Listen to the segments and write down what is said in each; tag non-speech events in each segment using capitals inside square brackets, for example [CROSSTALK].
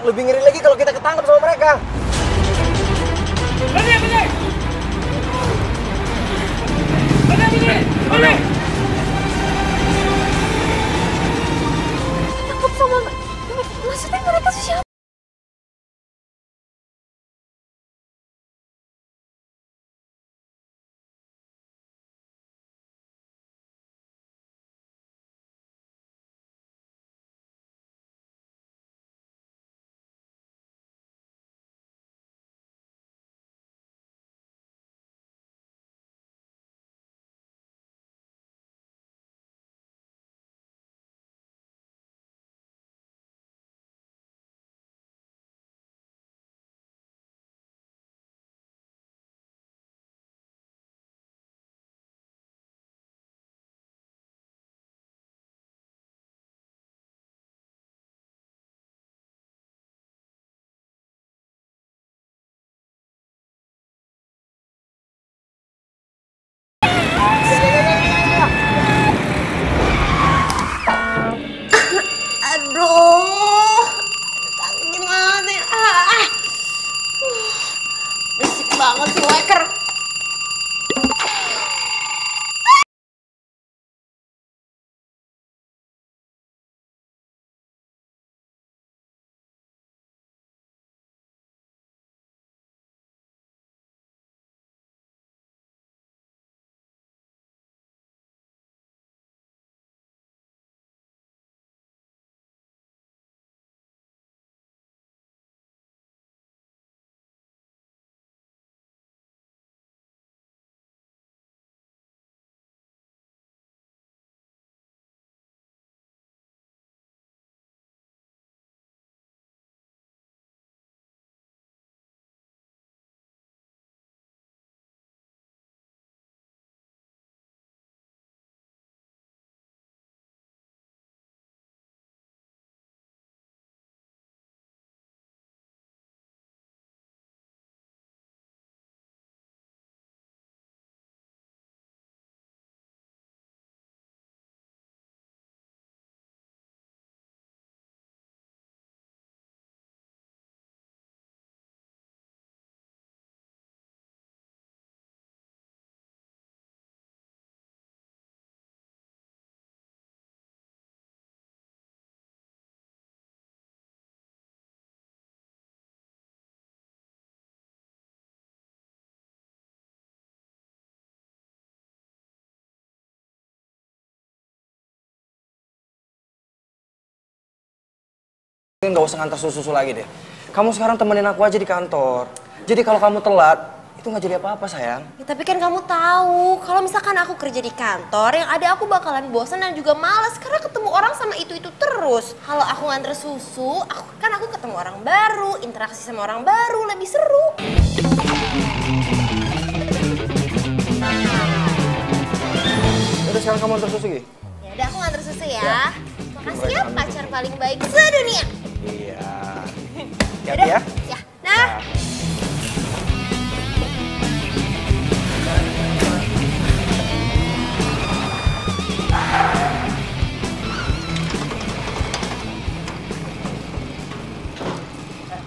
Lebih ngeri lagi kalau kita ketangkep sama mereka. Berhenti, berhenti! Berhenti, berhenti! Berhenti! Takut sama... Maksudnya mereka siapa? Nggak usah ngantar susu-susu lagi deh. Kamu sekarang temenin aku aja di kantor. Jadi kalau kamu telat, itu nggak jadi apa-apa sayang. Ya, tapi kan kamu tahu, kalau misalkan aku kerja di kantor, yang ada aku bakalan bosan dan juga males karena ketemu orang sama itu-itu terus. Kalau aku nganter susu, aku kan aku ketemu orang baru, interaksi sama orang baru, lebih seru. Udah sekarang kamu antar susu Gi? Ya udah aku nganter susu ya. Ya. Makasih ya pacar paling baik sedunia. Iya. Ya ya. Ya. Nah.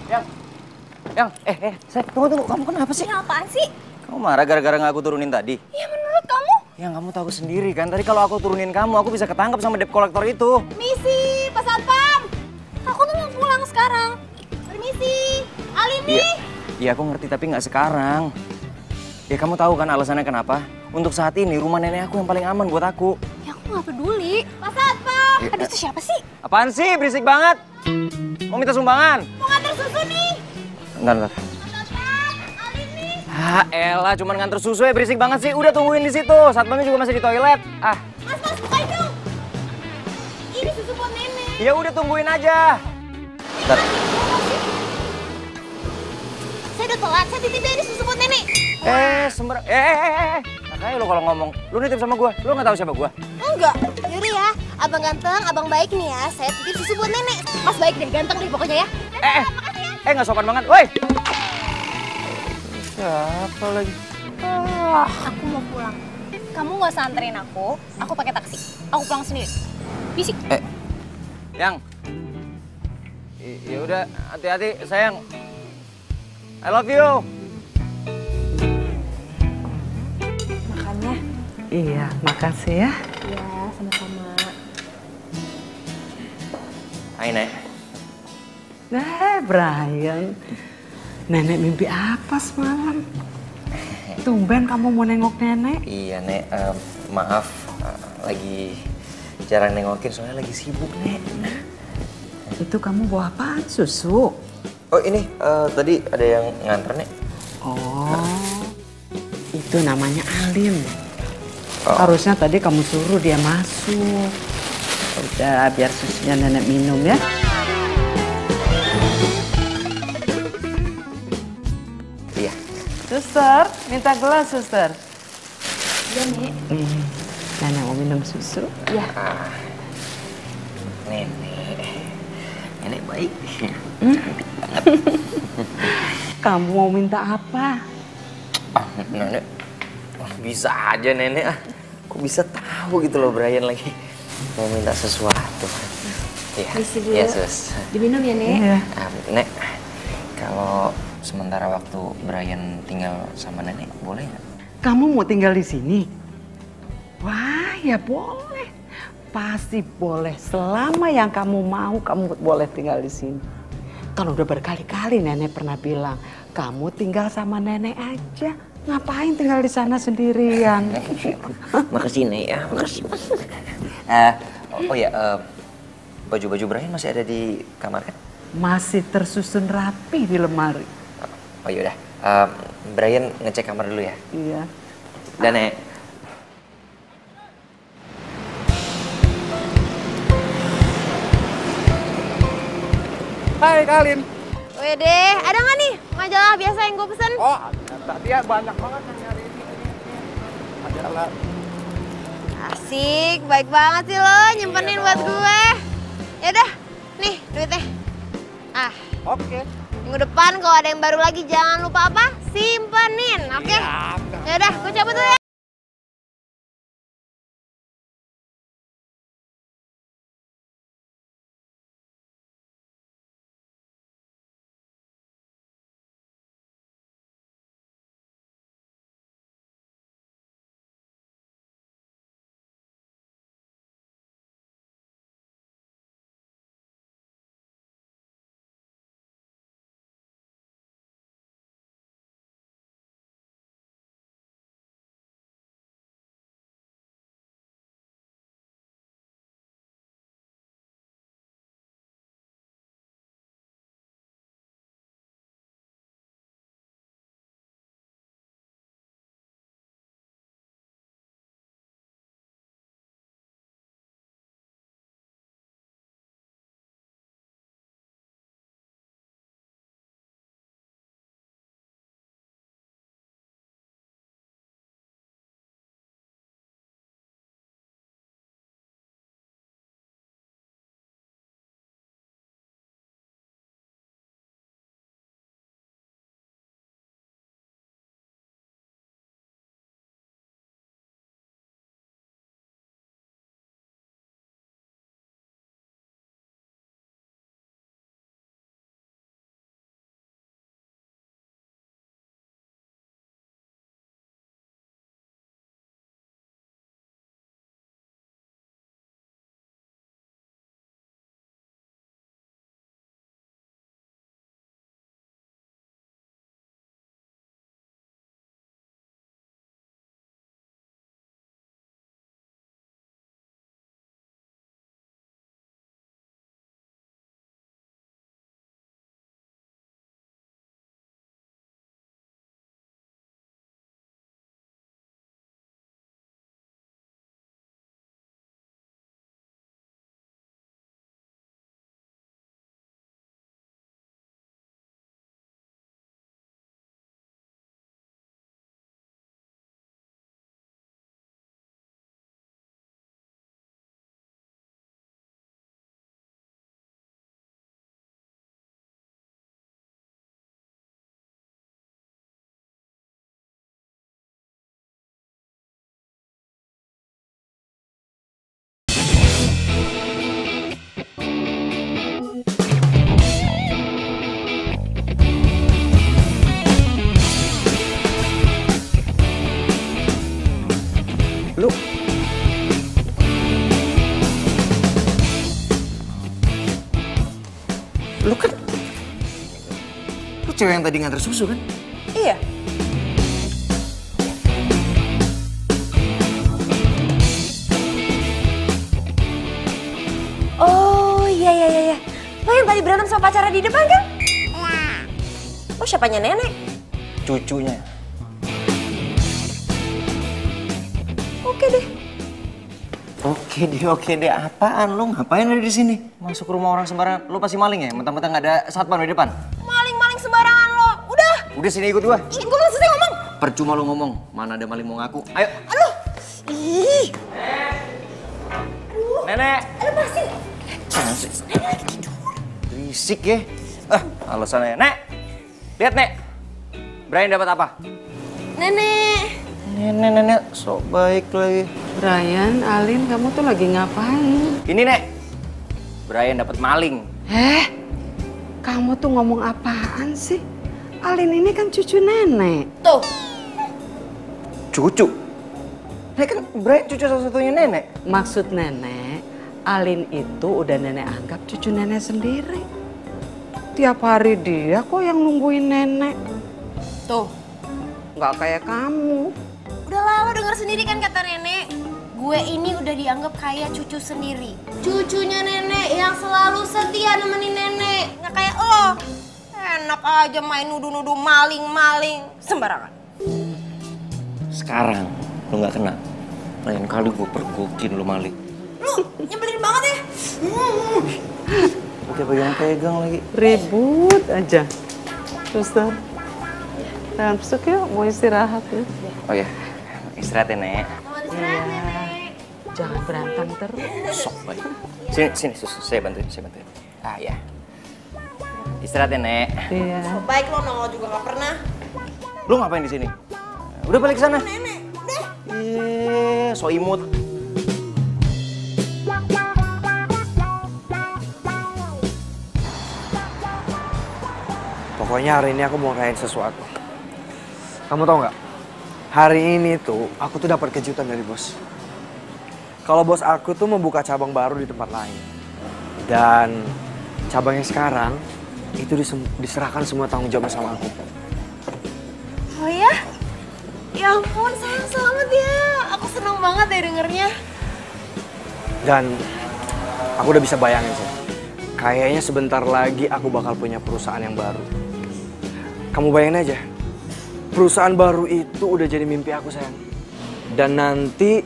Yang, yang, eh, eh, saya tunggu tunggu. Kamu kenapa sih? Ini apaan sih? Kamu marah gara-gara nggak aku turunin tadi? Ya menurut kamu? Yang kamu tahu sendiri kan. Tadi kalau aku turunin kamu, aku bisa ketangkep sama debt collector itu. Misi, Pak Satpam. Sekarang. Permisi. Alini. Iya, iya aku ngerti tapi nggak sekarang. Ya kamu tahu kan alasannya kenapa? Untuk saat ini rumah nenek aku yang paling aman buat aku. Ya aku nggak peduli. Pak Satpam. Ya, Aduh itu siapa sih? Apaan sih? Berisik banget. Mau minta sumbangan? Mau nganter susu nih. Satpam. Alini. Ah, elah, cuman nganter susu ya berisik banget sih. Udah tungguin di situ. Satpamnya juga masih di toilet. Ah, Mas, mas, bukain dong. Ini susu buat nenek. ya udah tungguin aja. Bentar. Saya udah telat. Saya titip ini susu buat nenek. Eh, sembar. Eh, eh, eh, eh. Makanya lo kalau ngomong, lu nitip sama gua. Lu nggak tahu siapa gua? Enggak. Yaudah ya. Abang ganteng, abang baik nih ya. Saya titip susu buat nenek. Mas baik deh, ganteng deh pokoknya ya. Eh, eh. Eh, nggak sopan banget. Woi. Siapa lagi? Ah, aku mau pulang. Kamu nggak usah anterin aku. Aku pakai taksi. Aku pulang sendiri. Bisik. Eh, yang. Ya udah, hati-hati sayang. I love you. Makannya. Iya, makasih ya. Ya, sama-sama. Hai, Nek. Nah, Brian. Nenek mimpi apa semalam? Tumben kamu mau nengok nenek? Iya, Nek. Eh, maaf, eh, lagi jarang nengokin soalnya lagi sibuk, Nek. Itu kamu bawa apaan? Susu? Oh, ini eh, tadi ada yang nganter, Nek. Oh, itu namanya Alim. Oh. Harusnya tadi kamu suruh dia masuk. Udah, biar susunya nenek minum ya. Iya. Suster, minta gelas, suster. Iya, Nek. Nih, nenek mau minum susu. Iya. Ah, [LAUGHS] Kamu mau minta apa? Ah, nenek. oh, Bisa aja, Nenek. Ah. Kok bisa tahu gitu loh Brian lagi mau minta sesuatu. Iya. Iya, Sus. Diminum ya, Nek? Iya. Ah, Nek, kalau sementara waktu Brian tinggal sama Nenek, boleh nggak? Kamu mau tinggal di sini? Wah, ya boleh. Pasti boleh. Selama yang kamu mau, kamu boleh tinggal di sini. Kan udah berkali-kali nenek pernah bilang, kamu tinggal sama nenek aja. Ngapain tinggal di sana sendirian? [LAUGHS] Makasih, Nek ya. Makasih. Eh, oh, oh ya, eh, baju-baju Brian masih ada di kamar kan? Masih tersusun rapi di lemari. Oh yaudah, eh, Brian ngecek kamar dulu ya. Iya. Dan Nek, Hai Kalin. Wede, ada nggak nih majalah biasa yang gue pesen? Oh, tadi ya banyak banget yang nyari ini. Majalah. Asik, baik banget sih lo nyimpenin buat gue. Yaudah, nih duitnya. Ah, Oke. minggu depan kalau ada yang baru lagi jangan lupa apa? Simpenin, oke? Siap. Yaudah, gue cabut dulu ya. Cewek yang tadi nganter susu kan? Iya. Oh iya iya iya. iya. Lo yang tadi berantem sama pacarnya di depan kan? Oh siapanya nenek? Cucunya. Oke deh. Oke deh, oke deh. Apaan lu ngapain ada di sini? Masuk rumah orang sembarangan. Lu pasti maling ya? Mentang-mentang nggak ada satpam di depan. Udah. Sini ikut gua. Ih, belum selesai ngomong. Percuma lu ngomong. Mana ada maling mau ngaku. Ayo. Aduh. Ih. Nenek. Lepasin. Berisik ya. Ah, alasannya. Nek. Lihat, Nek. Brian dapat apa? Nenek. Nenek, nenek. Sok baik lagi. Brian, Alin, kamu tuh lagi ngapain? Ini, Nek. Brian dapat maling. Eh, kamu tuh ngomong apaan sih? Alin ini kan cucu nenek. Tuh. Cucu. Nek kan Brian cucu satu-satunya nenek. Maksud nenek, Alin itu udah nenek anggap cucu nenek sendiri. Tiap hari dia kok yang nungguin nenek. Tuh. Nggak kayak kamu. Udah lah, lo denger sendiri kan kata nenek. Gue ini udah dianggap kayak cucu sendiri. Cucunya nenek yang selalu setia nemenin nenek. Nggak kayak lo. Enak aja main nuduh-nuduh maling-maling. Sembarangan. Sekarang lu nggak kena. Lain kali gue pergokin lu maling. Lu nyebelin banget ya. Oke pegang-pegang lagi. Ribut aja. Suster, jangan besok yuk, mau istirahat ya. Oh ya, istirahat ya, Nek. Istirahat nenek. Jangan berantem terus. Sok baik. Sini, sini, susu. Saya bantuin, saya bantuin. Ah, ya. Istirahat ya, Nek. Iya. Baik lo nongol juga gak pernah. Lu ngapain di sini? Udah balik sana. Nenek, udah. Ih, so imut. Pokoknya hari ini aku mau rayain sesuatu. Kamu tau nggak? Hari ini tuh aku tuh dapat kejutan dari bos. Kalau bos aku tuh membuka cabang baru di tempat lain. Dan cabangnya sekarang itu diserahkan semua tanggung jawabnya sama aku. Oh ya? Ya ampun, sayang selamat ya. Aku seneng banget ya dengernya. Dan aku udah bisa bayangin sih. Kayaknya sebentar lagi aku bakal punya perusahaan yang baru. Kamu bayangin aja. Perusahaan baru itu udah jadi mimpi aku sayang. Dan nanti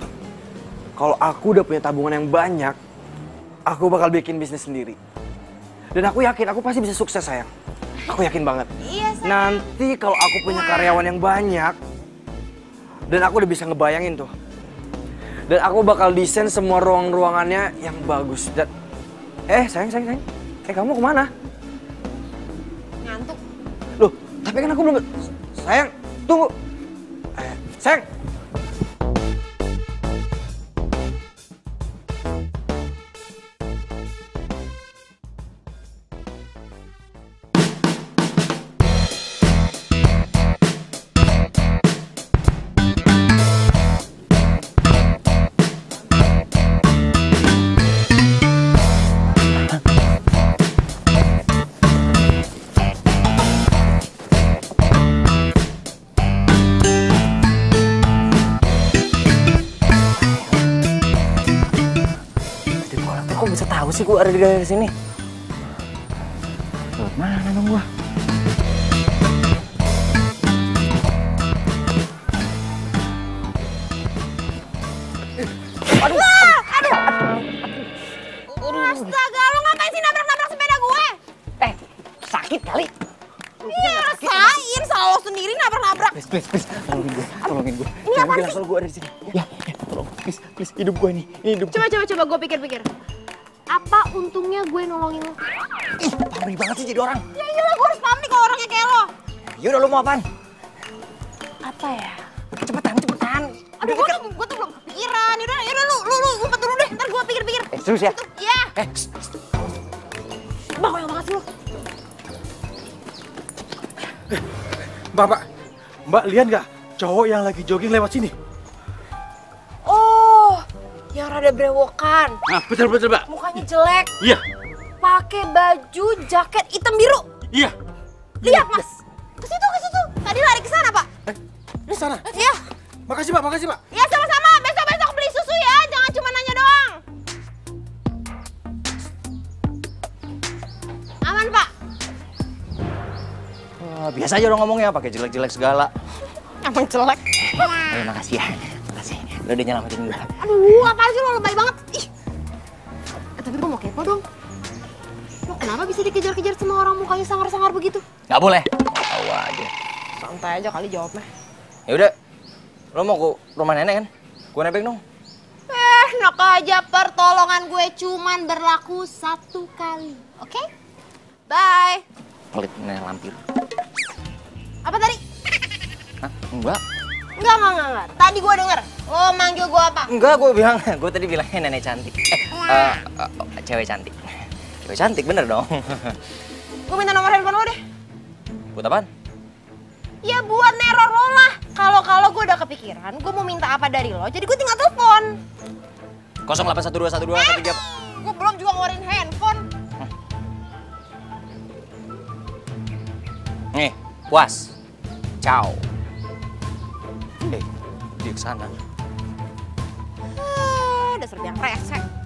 kalau aku udah punya tabungan yang banyak, aku bakal bikin bisnis sendiri. Dan aku yakin aku pasti bisa sukses sayang. Aku yakin banget. Iya, sayang. Nanti kalau aku punya karyawan yang banyak, dan aku udah bisa ngebayangin tuh. Dan aku bakal desain semua ruang-ruangannya yang bagus. Dan eh sayang sayang sayang, eh kamu ke mana? Ngantuk. Loh, tapi kan aku belum. Sayang, tunggu. Eh, sayang. Sih gua ada di daerah sini? Loh, Mana dong gua? Astaga, lo ngapain sih nabrak-nabrak sepeda gue? Eh, sakit kali. Iya, rasain. Salah lo sendiri nabrak-nabrak. Please, please, please. Tolongin gua, tolongin gua. Ini bilang sih? kalau gua ada di sini. Ya, ya, tolong. Please, please. Hidup gua nih. Ini hidup. Coba, coba, coba. Gue pikir-pikir. Untungnya gue nolongin lo? Ih, pamrih banget sih jadi orang. Ya iyalah, gue harus paham nih kalau orangnya kayak lo. Yaudah, lu mau apaan? Apa ya? Cepetan, cepetan. Aduh, gue tuh, gue tuh belum kepikiran. Yaudah, yaudah lu, lu, lu ngumpet dulu deh. Ntar gue pikir-pikir. Eh, serius ya? Iya. Eh. Bawel banget sih lo. Mbak, mbak, mbak lihat nggak cowok yang lagi jogging lewat sini? Oh, yang rada brewokan. Nah, betul betul mbak. Mukanya jelek. Iya, Pakai baju jaket hitam biru. Iya. Lihat, Mas. Ke situ, ke situ. Tadi lari ke sana, Pak. Eh, ini sana. Iya. Makasih Pak, makasih Pak. Ya sama-sama. Besok-besok beli susu ya. Jangan cuma nanya doang. Aman, Pak. Wah, biasa aja dong ngomongnya, pakai jelek-jelek segala. Emang jelek. Eh, makasih ya. Makasih. Lo udah nyelamatin gue. Aduh, apaan sih lo lebay banget? Ih. Tapi gue mau kepo dong. Lo kenapa bisa dikejar-kejar sama orang mukanya sangar-sangar begitu? Gak boleh. Tahu aja. Santai aja kali jawabnya. Ya udah. Lo mau ke rumah nenek kan? Gue nebeng dong. Eh, enak aja pertolongan gue cuman berlaku satu kali. Oke? Bye. Pelit nenek lampir. Apa tadi? Hah? Enggak. Enggak, enggak, enggak, enggak. Tadi gue denger. Lo manggil gue apa? Enggak, gue bilang. [LAUGHS] Gue tadi bilangnya nenek cantik. Eh, eh, eh, cewek cantik. Cewek cantik, bener dong. [LAUGHS] Gue minta nomor handphone lo deh. Buat apaan? Ya buat neror lo lah. Kalau kalau gue udah kepikiran, gue mau minta apa dari lo, jadi gue tinggal telepon. 08121213 Gue belum juga ngeluarin handphone. Nih, puas. Ciao. Eh, dia ke sana. Ah, dasar biang resek.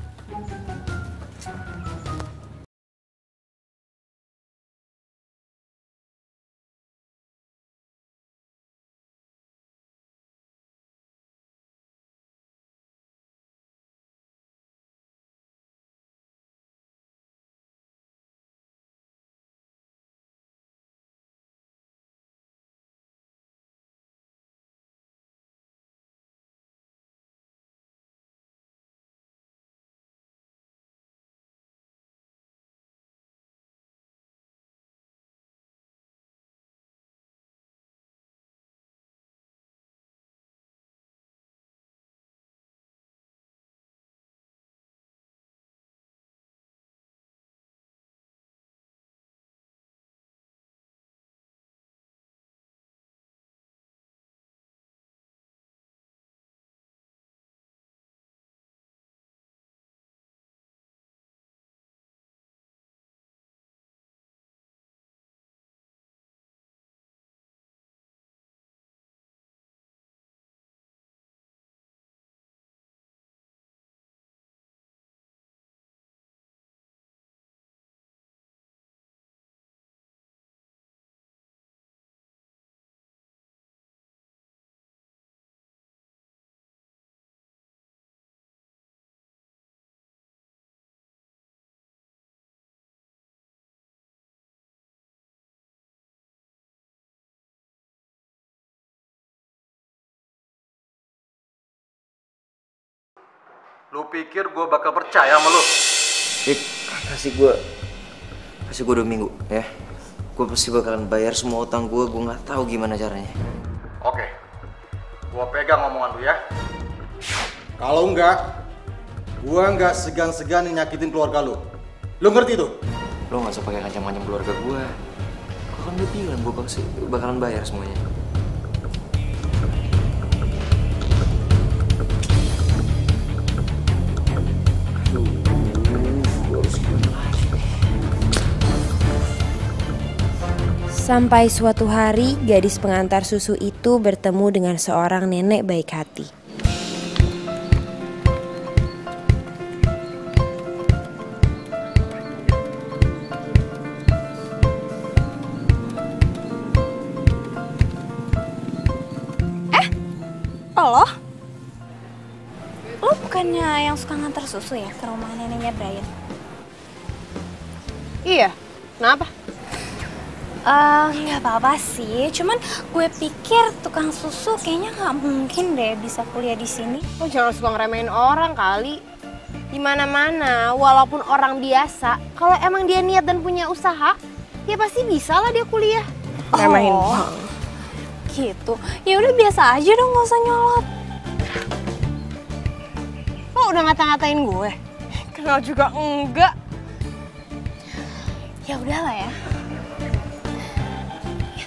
Lu pikir gue bakal percaya sama lu? Dik, kasih gue kasih gue dua minggu ya. Gue pasti bakalan bayar semua utang gue. Gue nggak tahu gimana caranya. Oke. Gua pegang omongan lu ya. Kalau enggak, gua enggak segan-segan nyakitin keluarga lu. Lu ngerti tuh? Lo nggak usah pakai ngancam-ngancam keluarga gue. Gue kan udah bilang gue pasti bakalan bayar semuanya. Sampai suatu hari, gadis pengantar susu itu bertemu dengan seorang nenek baik hati. Lo? Lo bukannya yang suka ngantar susu ya ke rumah neneknya Brian? Iya, kenapa? Eh, nggak apa-apa sih. Cuman gue pikir tukang susu kayaknya nggak mungkin deh bisa kuliah di sini. Lo jangan suka ngeremehin orang kali. Di mana-mana, walaupun orang biasa, kalau emang dia niat dan punya usaha, ya pasti bisa lah dia kuliah. Oh. banget. Gitu. Ya udah biasa aja dong, nggak usah nyolot. Lo udah ngata-ngatain gue? Kenal juga enggak. Ya udahlah ya.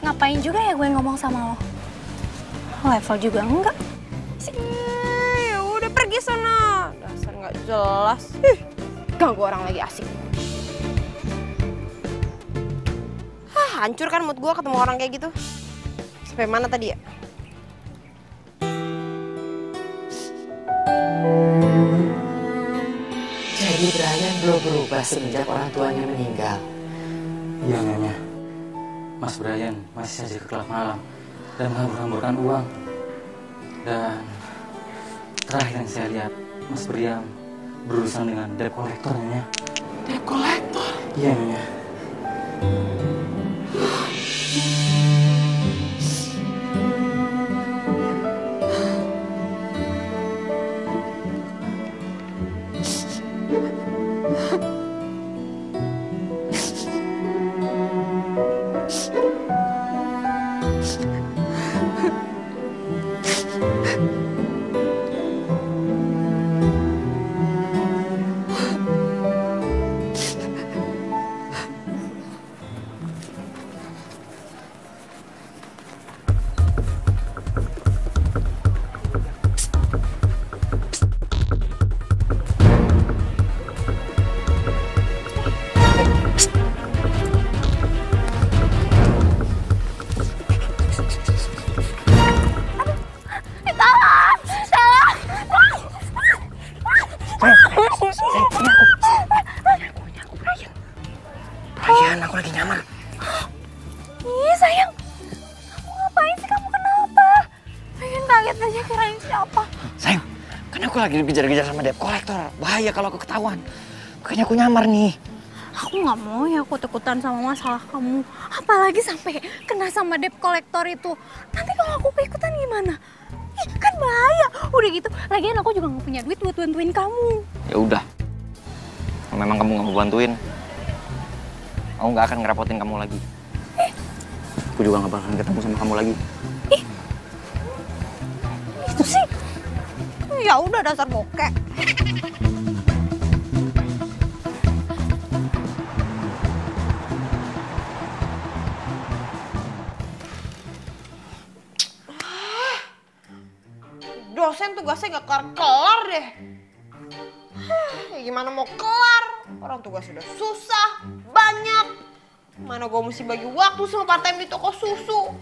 Ngapain juga ya gue ngomong sama lo? Level juga enggak. Eh, ya udah pergi sana. Dasar nggak jelas. Ih, ganggu orang lagi asik. hancur kan mood gue ketemu orang kayak gitu. Sampai mana tadi ya? Jadi Brian belum berubah semenjak orang tuanya meninggal. Iya, Nyonya. Mas Brian masih saja ke klub malam dan menghambur-hamburkan uang. Dan terakhir yang saya lihat, Mas Brian berurusan dengan debt collector, Nyonya. Debt collector? Iya, Nyonya. Dikejar-kejar sama debt collector. Bahaya kalau aku ketahuan. Makanya aku nyamar nih. Aku nggak mau ya aku ikutan sama masalah kamu. Apalagi sampai kena sama debt collector itu. Nanti kalau aku ikutan gimana? Ih, kan bahaya. Udah gitu, lagian aku juga nggak punya duit buat bantuin kamu. Ya udah. Memang kamu nggak mau bantuin, aku nggak akan ngerepotin kamu lagi. Aku juga nggak bakalan ketemu sama kamu lagi. Ya udah dasar bokek. Dosen tugasnya gak kelar-kelar deh. Ya gimana mau kelar? Orang tugas sudah susah, banyak. Mana gue mesti bagi waktu sama part time di toko susu.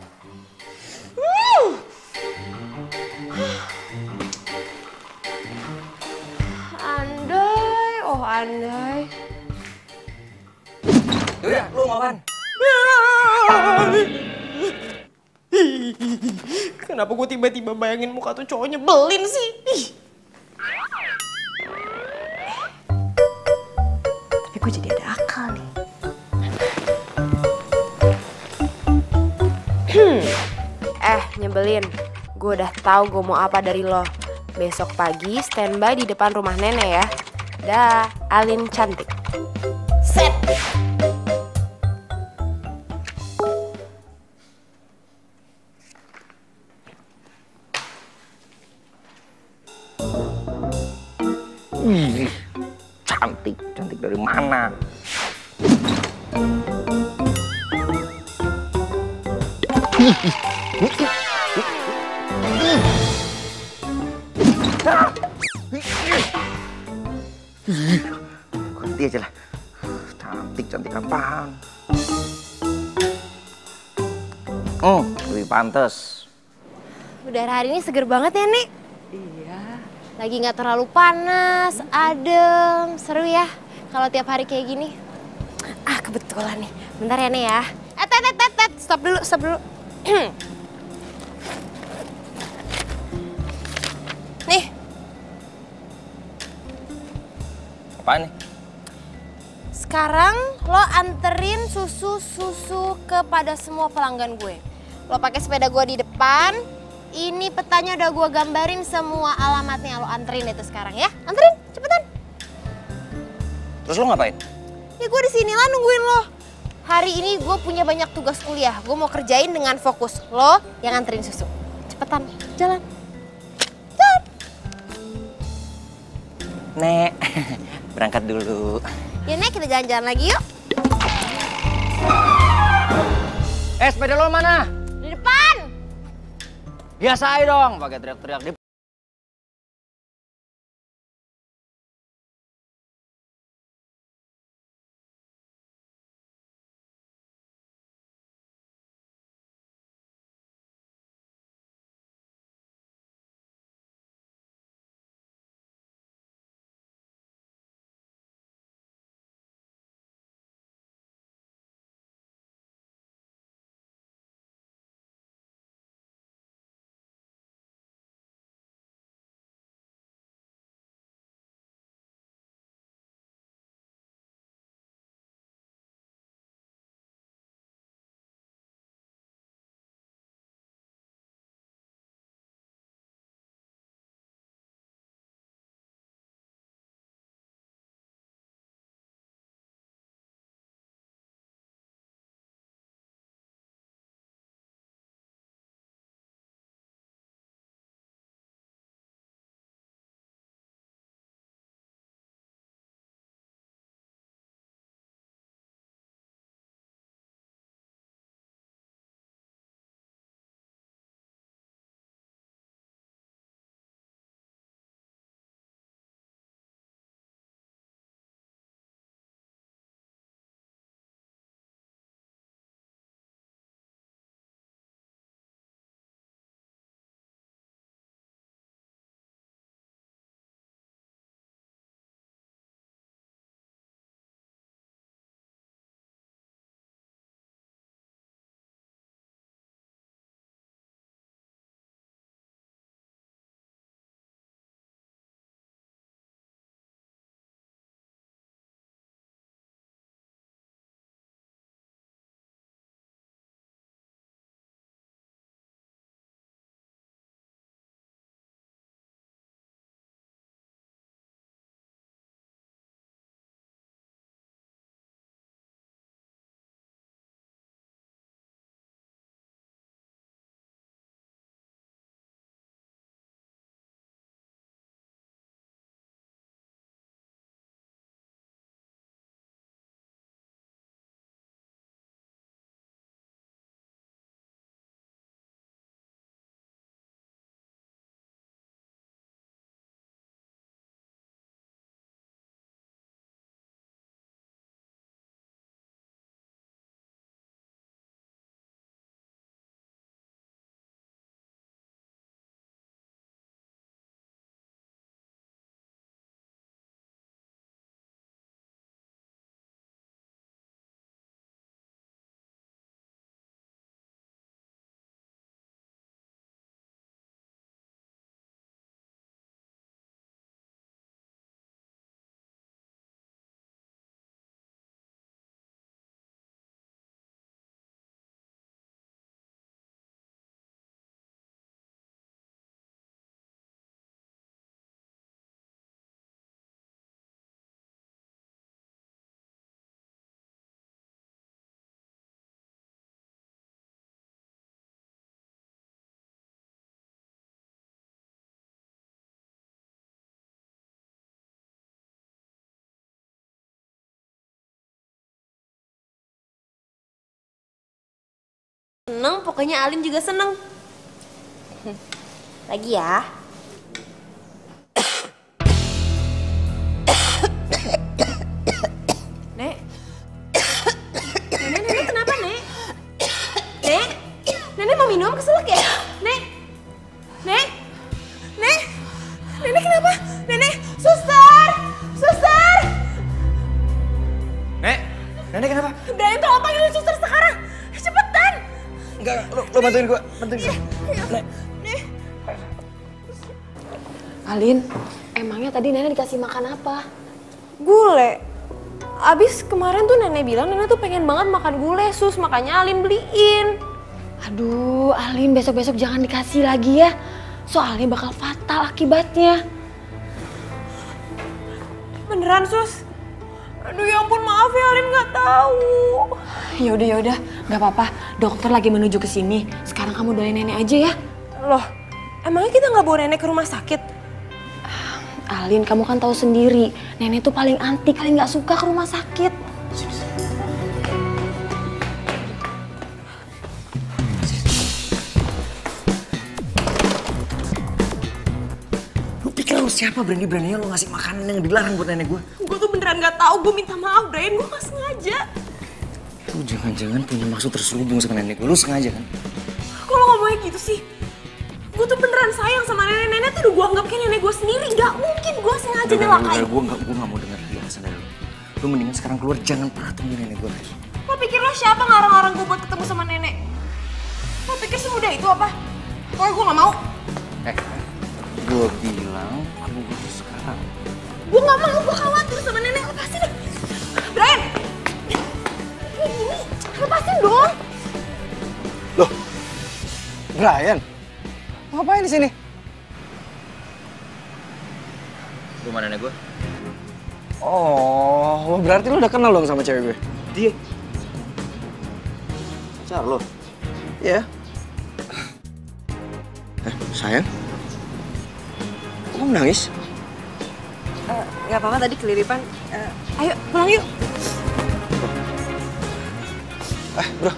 Andai, andai. Yaudah, lu mau apaan? Kenapa gue tiba-tiba bayangin muka tuh cowok nyebelin sih? Ih. Tapi gue jadi ada akal nih. eh, nyebelin. Gue udah tahu gue mau apa dari lo. Besok pagi standby di depan rumah nenek ya. Dah, Alin cantik. Set. Hari ini seger banget ya, Nek. Iya. Lagi nggak terlalu panas, adem, seru ya kalau tiap hari kayak gini. Ah, kebetulan nih. Bentar ya, Nek ya. Eh, tet, tet, tet, tet. Stop dulu, stop dulu. [CLEARS THROAT] nih, Apaan nih? sekarang lo anterin susu-susu kepada semua pelanggan gue. Lo pakai sepeda gue di depan. Ini petanya udah gue gambarin semua alamatnya. Lo anterin itu sekarang ya. Anterin, cepetan. Terus lu ngapain? Ya gue di sini lah nungguin lo. Hari ini gue punya banyak tugas kuliah. Gue mau kerjain dengan fokus. Lo yang anterin susu. Cepetan, jalan. Jalan. Nek, [LAUGHS] berangkat dulu. Ya Nek, kita jalan-jalan lagi yuk. Eh, sepeda lo mana? Biasa aja dong, pakai teriak-teriak. di Seneng, pokoknya Alin juga seneng. [LAUGHS] Lagi ya. Gua, bantuin gua. Nek, Alin, emangnya tadi nenek dikasih makan apa? Gule. Abis kemarin tuh nenek bilang nenek tuh pengen banget makan gule sus, makanya Alin beliin. Aduh, Alin besok-besok jangan dikasih lagi ya. Soalnya bakal fatal akibatnya. Beneran sus? Aduh ya ampun maaf ya Alin nggak tahu. Yaudah, yaudah, nggak apa-apa. Dokter lagi menuju ke sini. Sekarang kamu doain nenek aja ya. Loh, emangnya kita nggak bawa nenek ke rumah sakit? Alin, kamu kan tahu sendiri, nenek tuh paling anti, kali nggak suka ke rumah sakit. Lu pikir lu siapa berani-beraninya lu ngasih makanan yang dilarang buat nenek gue? Gue tuh beneran nggak tahu. Gue minta maaf Brian, gue nggak sengaja. Lu jangan-jangan punya maksud terselubung sama nenek gue. Lu sengaja kan? Kok lo ngomongnya gitu sih? Gue tuh beneran sayang sama nenek-nenek tuh udah gue anggap kayak nenek gue sendiri. Gak mungkin gue sengaja nyelakain. Gue gak, gue gak mau denger penjelasan dari lu. Lu mendingan sekarang keluar, jangan pernah temuin nenek gue lagi. Lo pikir lo siapa ngarang-ngarang gue buat ketemu sama nenek? Lo pikir semudah itu apa? Pokoknya gue gak mau. Eh, gue bilang keluar sekarang. Gue gak mau, gue khawatir sama nenek. Lepasin deh. Brian! Lepasin dong. Loh, Brian, ngapain di sini? Rumah nenek gue? Oh, berarti lu udah kenal dong sama cewek gue? Dia. Pacar lo? Iya. Eh, sayang? Kok kamu nangis? Gak apa-apa tadi keliripan. ayo pulang yuk. Eh, bro.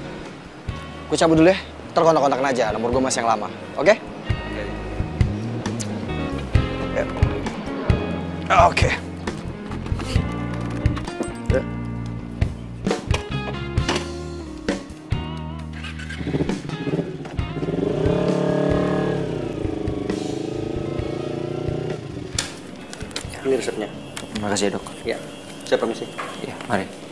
Gue cabut dulu ya. Ntar kontak-kontakan aja, nomor gue masih yang lama. Oke? Ya. Oke. Ya. Ini resepnya. Terima kasih ya dok. Ya, saya permisi. Ya, mari.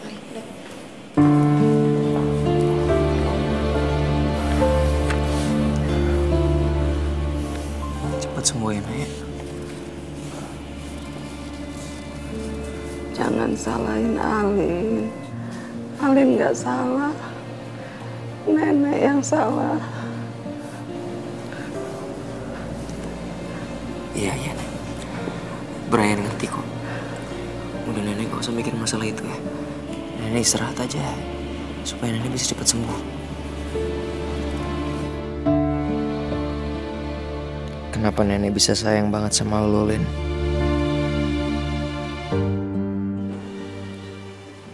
Salahin Alin. Alin nggak salah. Nenek yang salah. Iya, iya, Nek. Brian ngerti kok. Udah nenek gak usah mikirin masalah itu ya. Nenek istirahat aja. Supaya nenek bisa cepat sembuh. Kenapa nenek bisa sayang banget sama lo, Lin?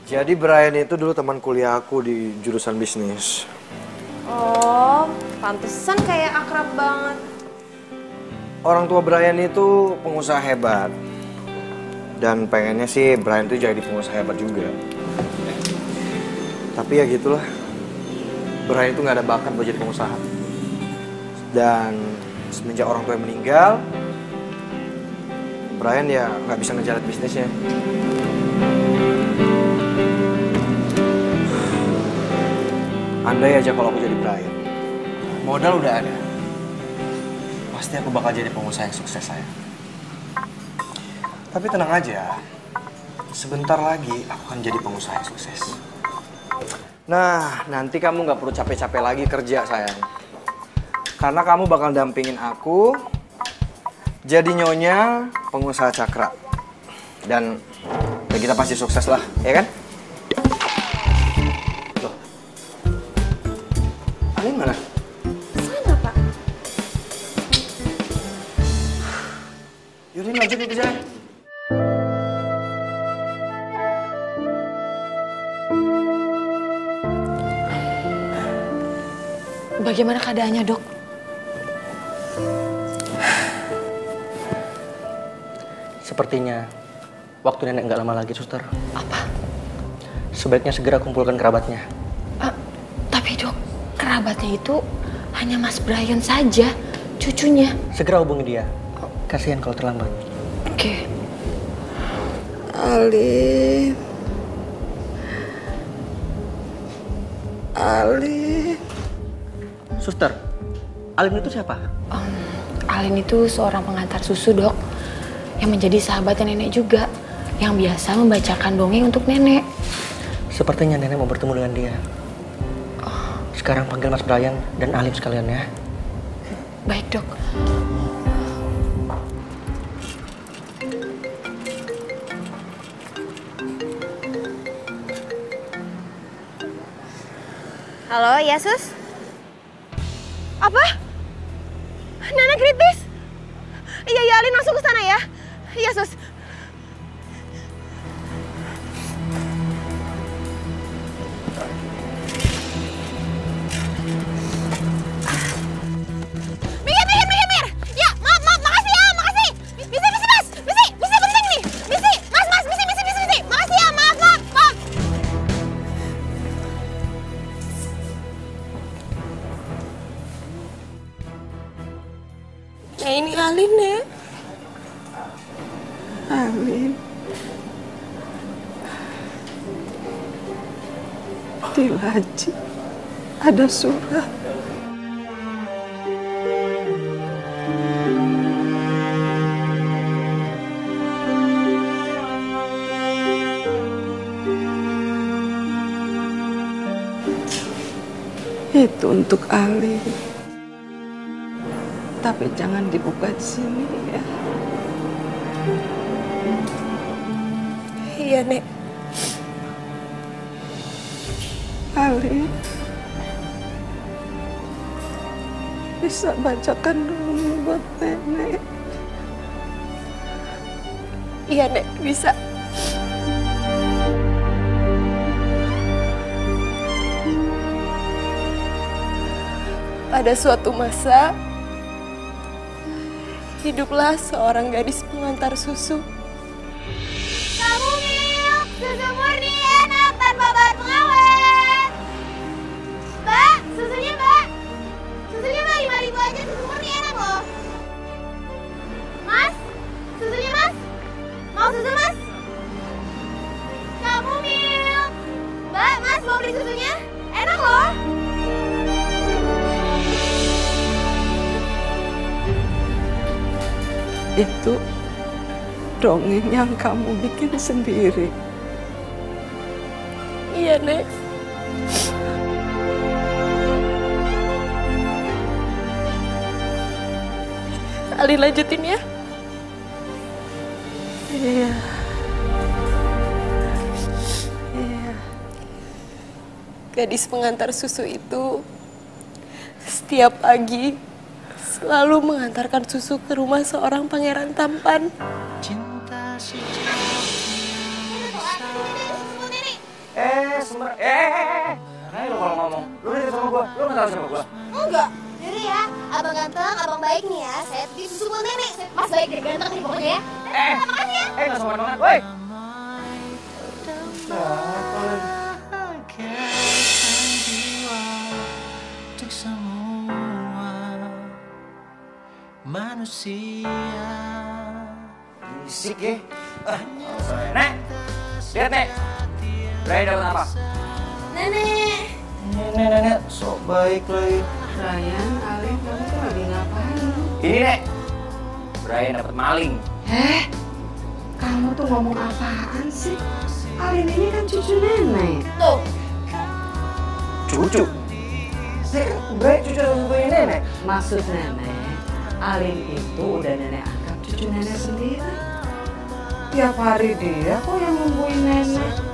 Jadi Brian itu dulu teman kuliah aku di jurusan bisnis. Oh, pantesan kayak akrab banget. Orang tua Brian itu pengusaha hebat. Dan pengennya sih Brian itu jadi pengusaha hebat juga. Tapi ya gitulah. Brian itu nggak ada bakat buat jadi pengusaha. Dan semenjak orang tua meninggal, Brian ya nggak bisa ngejalan bisnisnya. Andai aja kalau aku jadi Brian, modal udah ada. Pasti aku bakal jadi pengusaha yang sukses saya. Tapi tenang aja, sebentar lagi aku akan jadi pengusaha yang sukses. Nah, nanti kamu nggak perlu capek-capek lagi kerja sayang. Karena kamu bakal dampingin aku jadi nyonya pengusaha cakra. Dan kita pasti sukses lah, ya kan? Alin mana? Sana, Pak. Yaudah lanjut nih kerjaan. Bagaimana keadaannya dok? Sepertinya waktu nenek nggak lama lagi, suster. Apa? Sebaiknya segera kumpulkan kerabatnya. Kerabatnya itu hanya Mas Brian saja, cucunya. Segera hubungi dia. Kasihan kalau terlambat. Oke. Ali. Ali. Suster, Alim itu siapa? Em, Alin itu seorang pengantar susu dok, yang menjadi sahabatnya nenek juga, yang biasa membacakan dongeng untuk nenek. Sepertinya nenek mau bertemu dengan dia. Sekarang panggil Mas Brian dan Alim sekalian ya. Baik dok. Halo, ya sus? Apa? Nenek kritis? Iya, iya, Alin langsung ke sana ya. Iya, sus. Ya. Alin. Di laci ada surat. Itu untuk Ali. Tapi jangan dibuka di sini ya. Iya, Nek. Ali. Bisa bacakan dulu buat nenek. Iya, Nek. Bisa. Pada suatu masa, hiduplah seorang gadis pengantar susu. Itu dongeng yang kamu bikin sendiri. Iya, Nek. Ali lanjutin ya. Iya. Iya. Gadis pengantar susu itu setiap pagi selalu mengantarkan susu ke rumah seorang pangeran tampan. Eh, sumber. Eh, eh, eh. Nah, lu kalau ngomong, lu udah sama gua, lu nggak tahu sama gua. Enggak. Jadi ya, abang ganteng, abang baik nih ya. Saya titip susu buat nenek. Mas baik deh, ganteng nih pokoknya ya. Eh, makasih ya. eh nggak sopan banget, woi. Manusia. Bisik ya. Ah, Nek, lihat nek. Berani dapat apa? Nenek. Nenek, nenek, sok baik lagi. Ryan, Alin, kamu tuh lagi ngapain? Ini nek. Brian dapat maling. Eh, kamu tuh ngomong apaan sih? Alin ini kan cucu nenek. Tuh, Cucu. Nek, Brian cucu sepupunya nenek. Maksud nenek, Alin itu udah nenek anggap cucu nenek sendiri. Tiap hari dia kok yang nungguin nenek.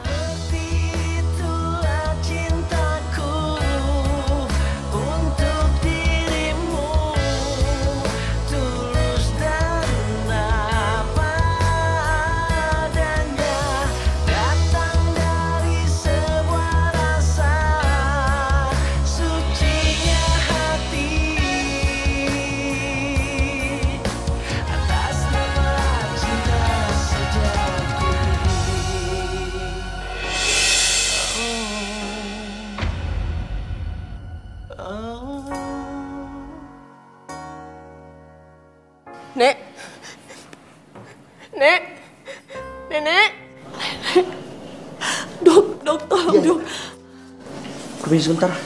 Sebentar.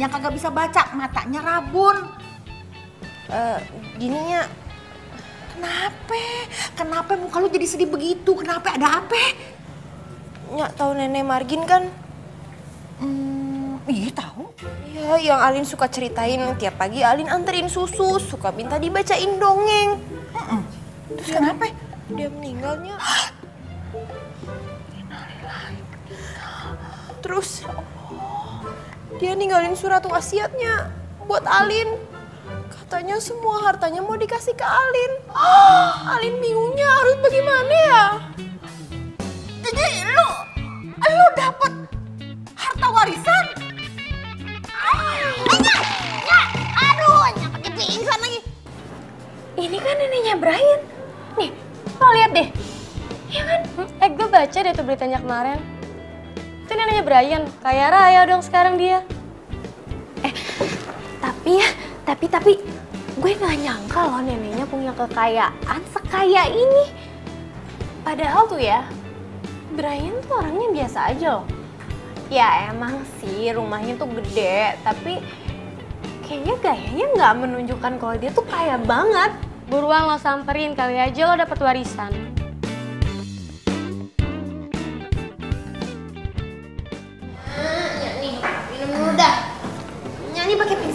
Aja. Nya kagak bisa baca, matanya rabun. Eh, gininya, Kenapa? Kenapa muka lu jadi sedih begitu? Kenapa? Ada apa? Nya tahu nenek Margin kan? Hmm, iya tahu. Ya, yang Alin suka ceritain tiap pagi Alin anterin susu, suka minta dibacain dongeng. Terus kenapa? Dia meninggalnya. [GASPS] Terus dia ninggalin surat wasiatnya buat Alin. Katanya semua hartanya mau dikasih ke Alin. Alin bingungnya harus bagaimana ya? Jadi lu, lu dapet harta warisan? Pingsan lagi. ini kan neneknya Brian. Nih, lo lihat deh. Ya kan? Eh gue baca deh tuh beritanya kemarin. Itu neneknya Brian, kaya raya dong sekarang dia. Tapi ya, tapi tapi gue nggak nyangka loh neneknya punya kekayaan sekaya ini. Padahal tuh ya, Brian tuh orangnya biasa aja loh. Ya emang sih rumahnya tuh gede, tapi kayaknya gayanya nggak menunjukkan kalau dia tuh kaya banget. Buruan lo samperin kali aja lo dapet warisan.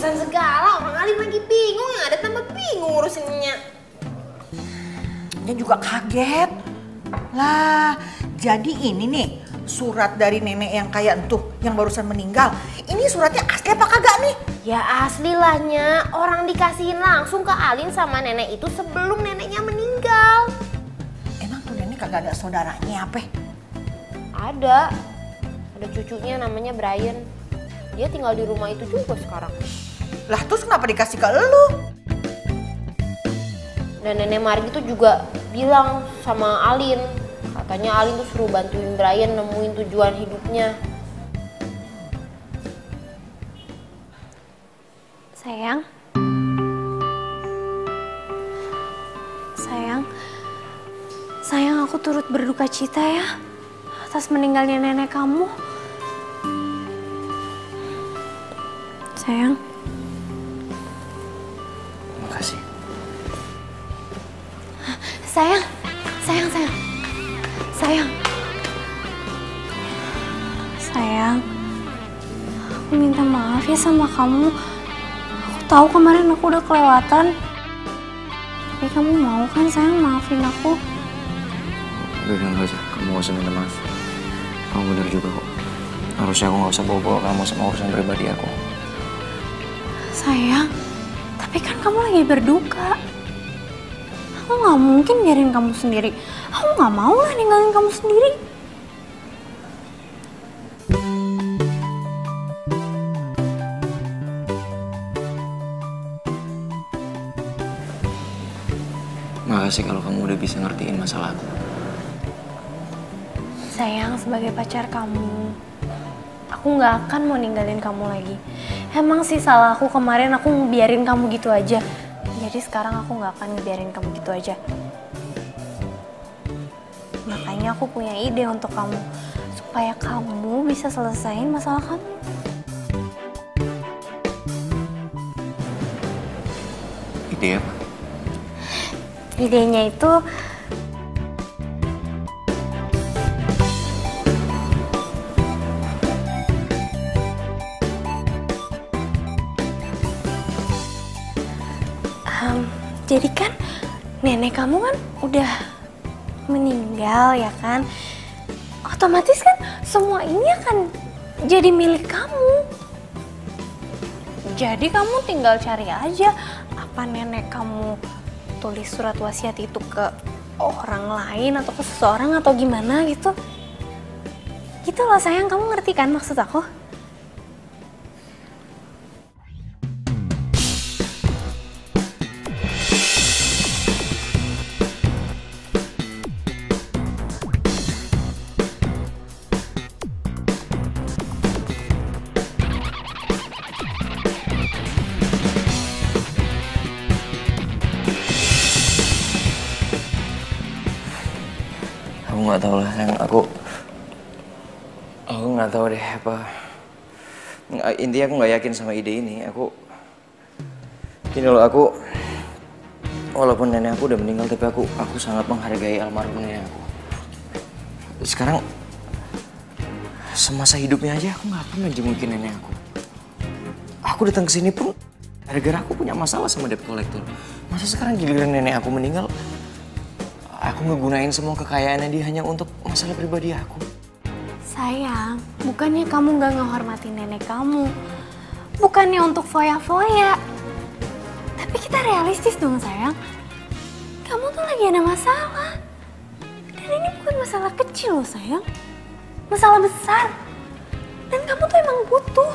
Pingsan segala, orang Alim lagi bingung, ada tambah bingung ngurusinnya. Dia juga kaget. Lah, jadi ini nih surat dari nenek yang kayak entuh yang barusan meninggal. Ini suratnya asli apa kagak nih? Ya asli lahnya, orang dikasihin langsung ke Alin sama nenek itu sebelum neneknya meninggal. Emang tuh nenek kagak ada saudaranya apa? Ada, ada cucunya namanya Brian. Dia tinggal di rumah itu juga sekarang. Lah terus kenapa dikasih ke lu? Dan nenek Margi tuh juga bilang sama Alin, katanya Alin tuh suruh bantuin Brian nemuin tujuan hidupnya. Sayang. Sayang. Sayang aku turut berduka cita ya atas meninggalnya nenek kamu. Sayang. Makasih. Sayang. Sayang, sayang. Sayang. Sayang. Aku minta maaf ya sama kamu. Aku tahu kemarin aku udah kelewatan. Tapi kamu mau kan sayang maafin aku? Udah udah usah, kamu gak usah minta maaf. Kamu bener juga kok. Harusnya aku gak usah bawa-bawa kamu sama urusan pribadi aku. Sayang, tapi kan kamu lagi berduka. Aku nggak mungkin biarin kamu sendiri. Aku nggak mau lah ninggalin kamu sendiri. Makasih kalau kamu udah bisa ngertiin masalah aku. Sayang, sebagai pacar kamu, aku nggak akan mau ninggalin kamu lagi. Emang sih salah aku kemarin aku biarin kamu gitu aja. Jadi sekarang aku nggak akan biarin kamu gitu aja. Makanya aku punya ide untuk kamu supaya kamu bisa selesaiin masalah kamu. Ide apa? Idenya itu jadi kan nenek kamu kan udah meninggal ya kan? Otomatis kan semua ini akan jadi milik kamu. Jadi kamu tinggal cari aja apa nenek kamu tulis surat wasiat itu ke orang lain atau ke seseorang atau gimana gitu. Gitu loh sayang, kamu ngerti kan maksud aku? Tahu lah, yang aku aku nggak tahu deh apa. Intinya aku nggak yakin sama ide ini. Aku gini loh, aku walaupun nenek aku udah meninggal, tapi aku aku sangat menghargai almarhum nenek aku. Sekarang semasa hidupnya aja aku nggak pernah jengukin nenek aku. Aku datang ke sini pun gara-gara aku punya masalah sama debt collector. Masa sekarang giliran nenek aku meninggal, aku ngegunain semua kekayaannya dia hanya untuk masalah pribadi aku. Sayang, bukannya kamu gak ngehormatin nenek kamu. Bukannya untuk foya-foya. Tapi kita realistis dong sayang. Kamu tuh lagi ada masalah. Dan ini bukan masalah kecil loh sayang. Masalah besar. Dan kamu tuh emang butuh.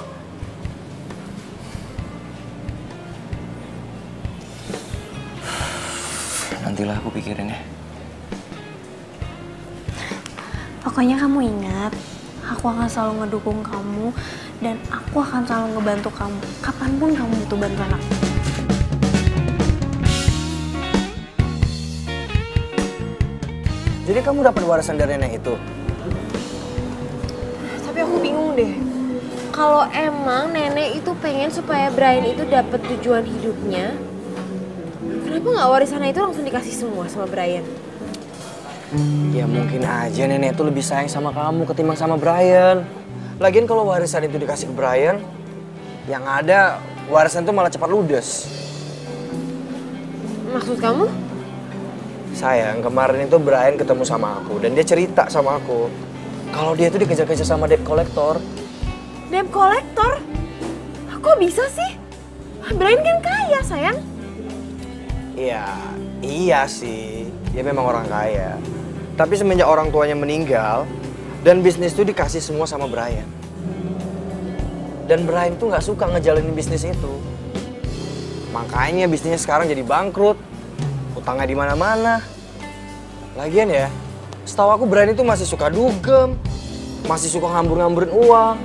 nantilah aku pikirin ya. Pokoknya kamu ingat, aku akan selalu ngedukung kamu dan aku akan selalu ngebantu kamu. Kapan pun kamu butuh bantuan aku. Jadi kamu dapat warisan dari nenek itu? Tapi aku bingung deh. Kalau emang nenek itu pengen supaya Brian itu dapat tujuan hidupnya, kenapa nggak warisannya itu langsung dikasih semua sama Brian? Ya mungkin aja nenek itu lebih sayang sama kamu ketimbang sama Brian. Lagian kalau warisan itu dikasih ke Brian, yang ada warisan itu malah cepat ludes. Maksud kamu? Sayang, kemarin itu Brian ketemu sama aku dan dia cerita sama aku kalau dia itu dikejar-kejar sama debt collector. Debt collector? Kok bisa sih? Brian kan kaya, sayang. Iya, iya sih. Dia memang orang kaya. Tapi semenjak orang tuanya meninggal dan bisnis itu dikasih semua sama Brian. Dan Brian tuh nggak suka ngejalanin bisnis itu. Makanya bisnisnya sekarang jadi bangkrut. Utangnya di mana-mana. Lagian ya, setahu aku Brian itu masih suka dugem, masih suka ngambur-ngamburin uang.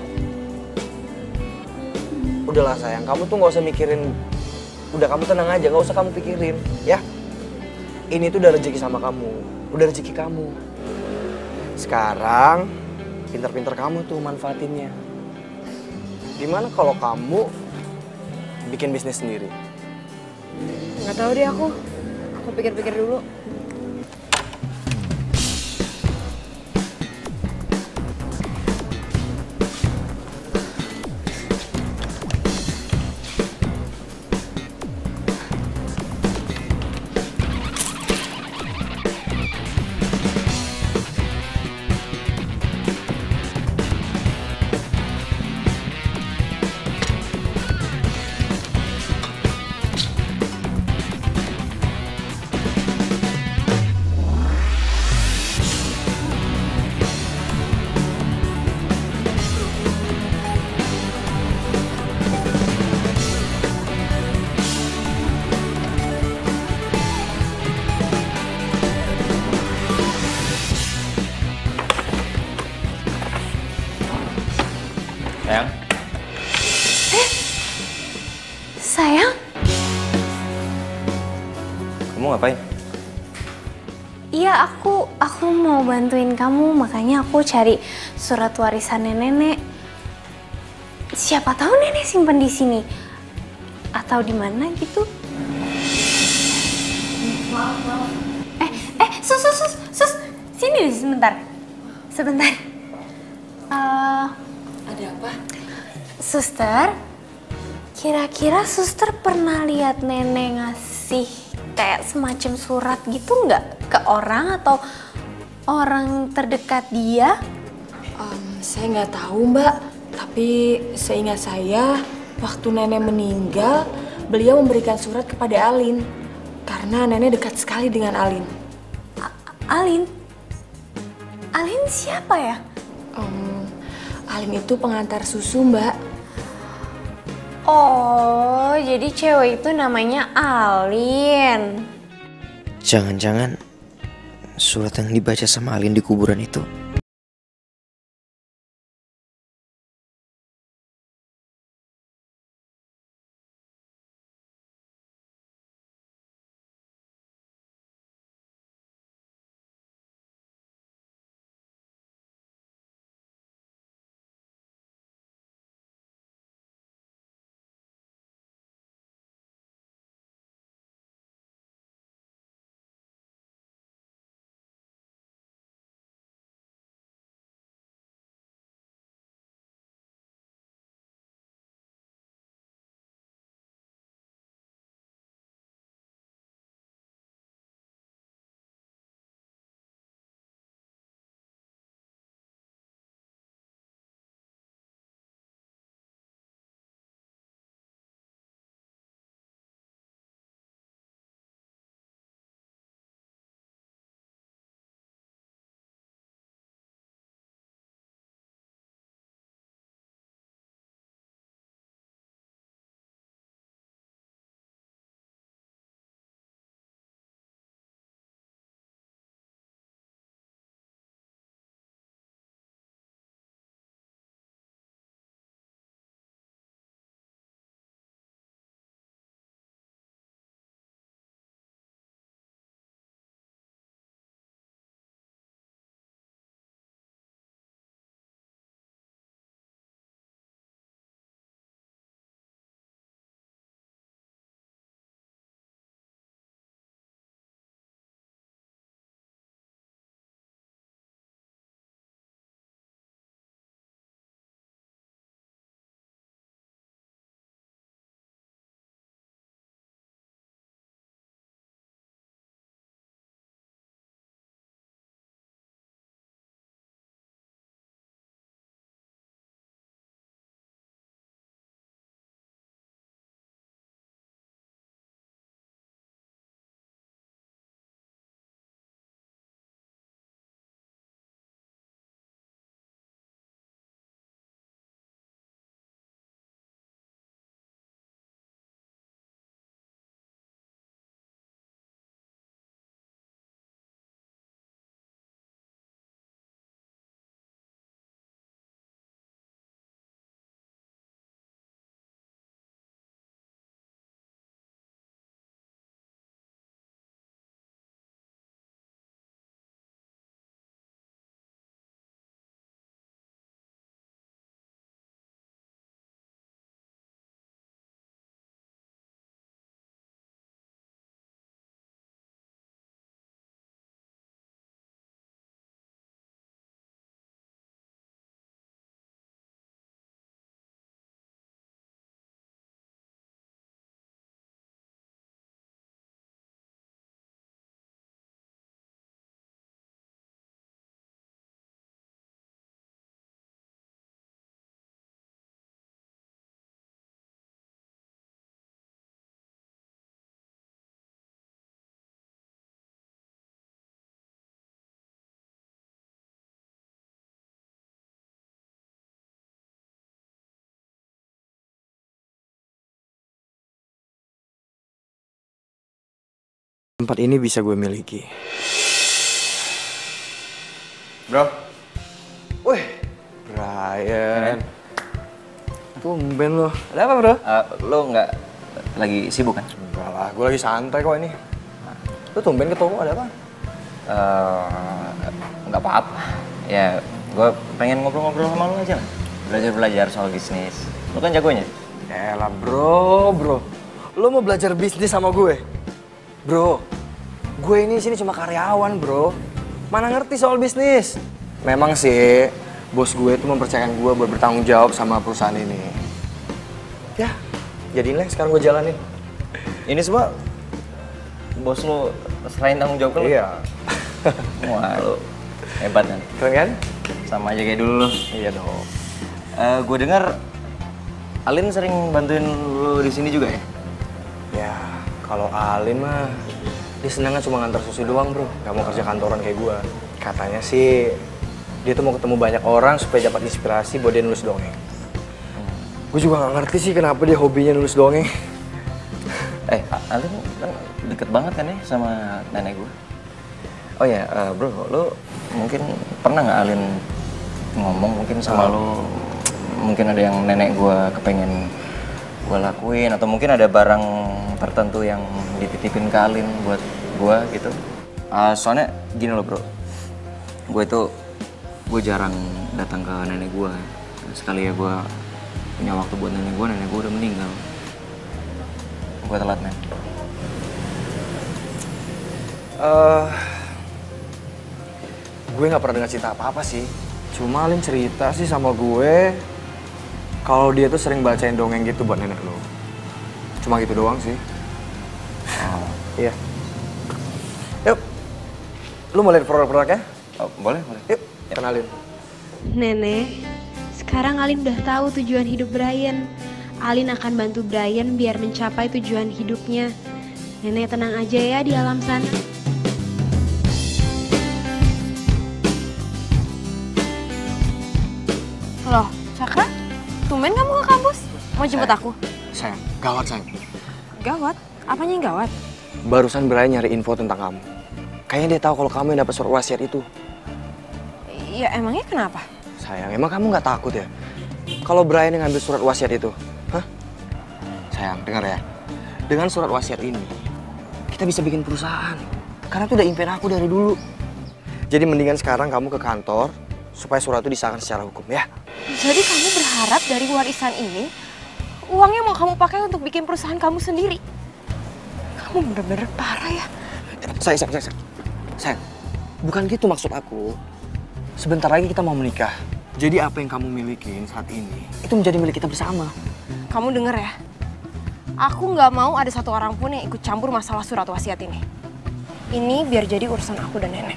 Udahlah sayang, kamu tuh nggak usah mikirin. Udah kamu tenang aja, nggak usah kamu pikirin, ya. Ini tuh udah rezeki sama kamu, udah rezeki kamu. Sekarang, pinter-pinter kamu tuh manfaatinnya. Gimana kalau kamu bikin bisnis sendiri? Nggak tahu deh aku. Aku pikir-pikir dulu. Kamu ngapain? iya aku aku mau bantuin kamu makanya aku cari surat warisannya nenek. Siapa tahu nenek simpen di sini atau di mana gitu. Eh, eh, sus, sus, sus, sus, sini deh sebentar, sebentar. Eh, Ada apa? Suster, kira-kira suster pernah lihat nenek ngasih kayak semacam surat gitu nggak ke orang atau orang terdekat dia? Em, saya nggak tahu mbak, tapi seingat saya waktu nenek meninggal beliau memberikan surat kepada Alin karena nenek dekat sekali dengan Alin. Alin? Alin siapa ya? Em, Alin itu pengantar susu mbak. Oh, jadi cewek itu namanya Alin. Jangan-jangan surat yang dibaca sama Alin di kuburan itu tempat ini bisa gue miliki. Bro, Wih, Brian. Tumben lo. ada apa bro? Eh, lo nggak lagi sibuk kan? Enggak lah, gue lagi santai kok ini. Lo tumben ketemu ada apa? Eh, nggak apa-apa. Ya, gue pengen ngobrol-ngobrol sama lo aja lah. Belajar-belajar soal bisnis. Lo kan jagonya. Elah bro, bro. Lo mau belajar bisnis sama gue? Bro, gue ini sini cuma karyawan bro. Mana ngerti soal bisnis? Memang sih, bos gue itu mempercayakan gue buat bertanggung jawab sama perusahaan ini. Ya, jadiin lah sekarang gue jalanin. Ini semua bos lo serahin tanggung jawab ke lo? Iya. [LAUGHS] Wah, lo hebat kan? Keren kan? Sama aja kayak dulu lo. Iya dong. Eh, gue dengar Alin sering bantuin lo di sini juga ya? Ya, kalau Alin mah dia senangnya cuma ngantar susu doang bro, nggak mau kerja kantoran kayak gue. Katanya sih dia tuh mau ketemu banyak orang supaya dapat inspirasi buat dia nulis dongeng. Gue juga nggak ngerti sih kenapa dia hobinya nulis dongeng. [LAUGHS] Eh, Alin deket banget kan ya sama nenek gue? Oh ya, eh, bro, lo mungkin pernah nggak Alin ngomong mungkin sama lo, mungkin ada yang nenek gue kepengen gue lakuin, atau mungkin ada barang tertentu yang dititipin ke Alin buat gue gitu? Eh, soalnya gini loh bro, gue itu gue jarang datang ke nenek gue. Sekali ya gue punya waktu buat nenek gue, nenek gue udah meninggal. Gue telat men. Eh, gue nggak pernah dengar cerita apa-apa sih. Cuma Alin cerita sih sama gue kalau dia tuh sering bacain dongeng gitu buat nenek lo. Cuma gitu doang sih. Oh, Iya. Yuk, lu mau lihat produk-produknya? oh, boleh boleh. Yuk, kenalin. Nenek, sekarang Alin udah tahu tujuan hidup Brian. Alin akan bantu Brian biar mencapai tujuan hidupnya. Nenek tenang aja ya di alam sana. Loh, Cakra? Tumben kamu ke kampus? Mau jemput aku? Sayang, gawat sayang. Gawat? Apanya yang gawat? Barusan Brian nyari info tentang kamu. Kayaknya dia tahu kalau kamu yang dapat surat wasiat itu. Ya emangnya kenapa? Sayang, emang kamu nggak takut ya? Kalau Brian yang ngambil surat wasiat itu, hah? Sayang, dengar ya. Dengan surat wasiat ini, kita bisa bikin perusahaan. Karena itu udah impian aku dari dulu. Jadi mendingan sekarang kamu ke kantor supaya surat itu disahkan secara hukum ya. Jadi kamu berharap dari warisan ini uangnya mau kamu pakai untuk bikin perusahaan kamu sendiri? Kamu bener-bener parah ya. Sayang, sayang, sayang, sayang. Sayang, bukan gitu maksud aku. Sebentar lagi kita mau menikah. Jadi apa yang kamu milikin saat ini, itu menjadi milik kita bersama. Kamu denger ya? Aku nggak mau ada satu orang pun yang ikut campur masalah surat wasiat ini. Ini biar jadi urusan aku dan nenek.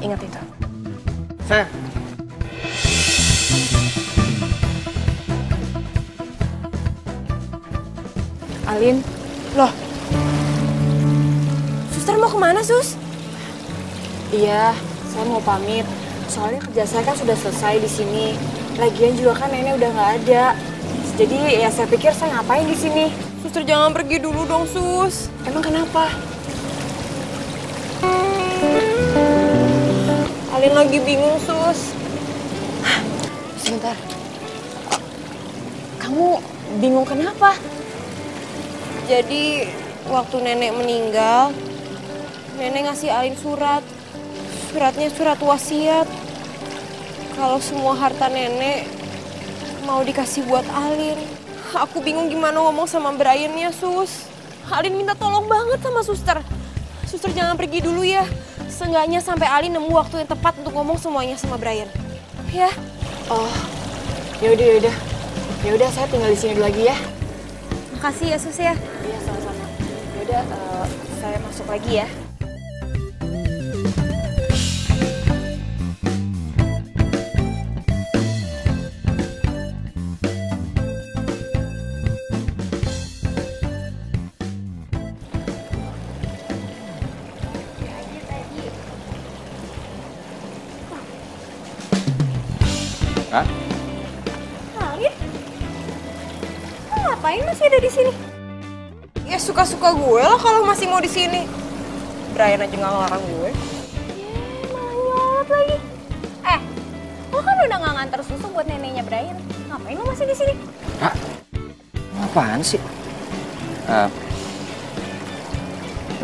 Ingat itu. Sayang. Alin, loh. Suster mau ke mana, Sus? Iya, saya mau pamit. Soalnya kerja saya kan sudah selesai di sini. Lagian juga kan nenek udah nggak ada. Jadi ya saya pikir saya ngapain di sini. Suster jangan pergi dulu dong, Sus. Emang kenapa? Alin lagi bingung, Sus. Sebentar. Kamu bingung kenapa? Jadi waktu nenek meninggal, nenek ngasih Alin surat. Suratnya surat wasiat. Kalau semua harta nenek mau dikasih buat Alin. Aku bingung gimana ngomong sama Brian-nya, Sus. Alin minta tolong banget sama suster. Suster jangan pergi dulu ya. Seenggaknya sampai Alin nemu waktu yang tepat untuk ngomong semuanya sama Brian. Ya? Oh, yaudah yaudah. Yaudah saya tinggal di sini dulu lagi ya. Makasih ya Sus ya. Iya sama-sama. Yaudah eh, saya masuk lagi ya. Suka-suka gue lah kalau masih mau di sini. Brian aja nggak ngelarang gue. Malah nyolot lagi. Eh, lo kan udah nggak nganter susu buat neneknya Brian. Ngapain lo masih di sini? Apaan sih? Eh,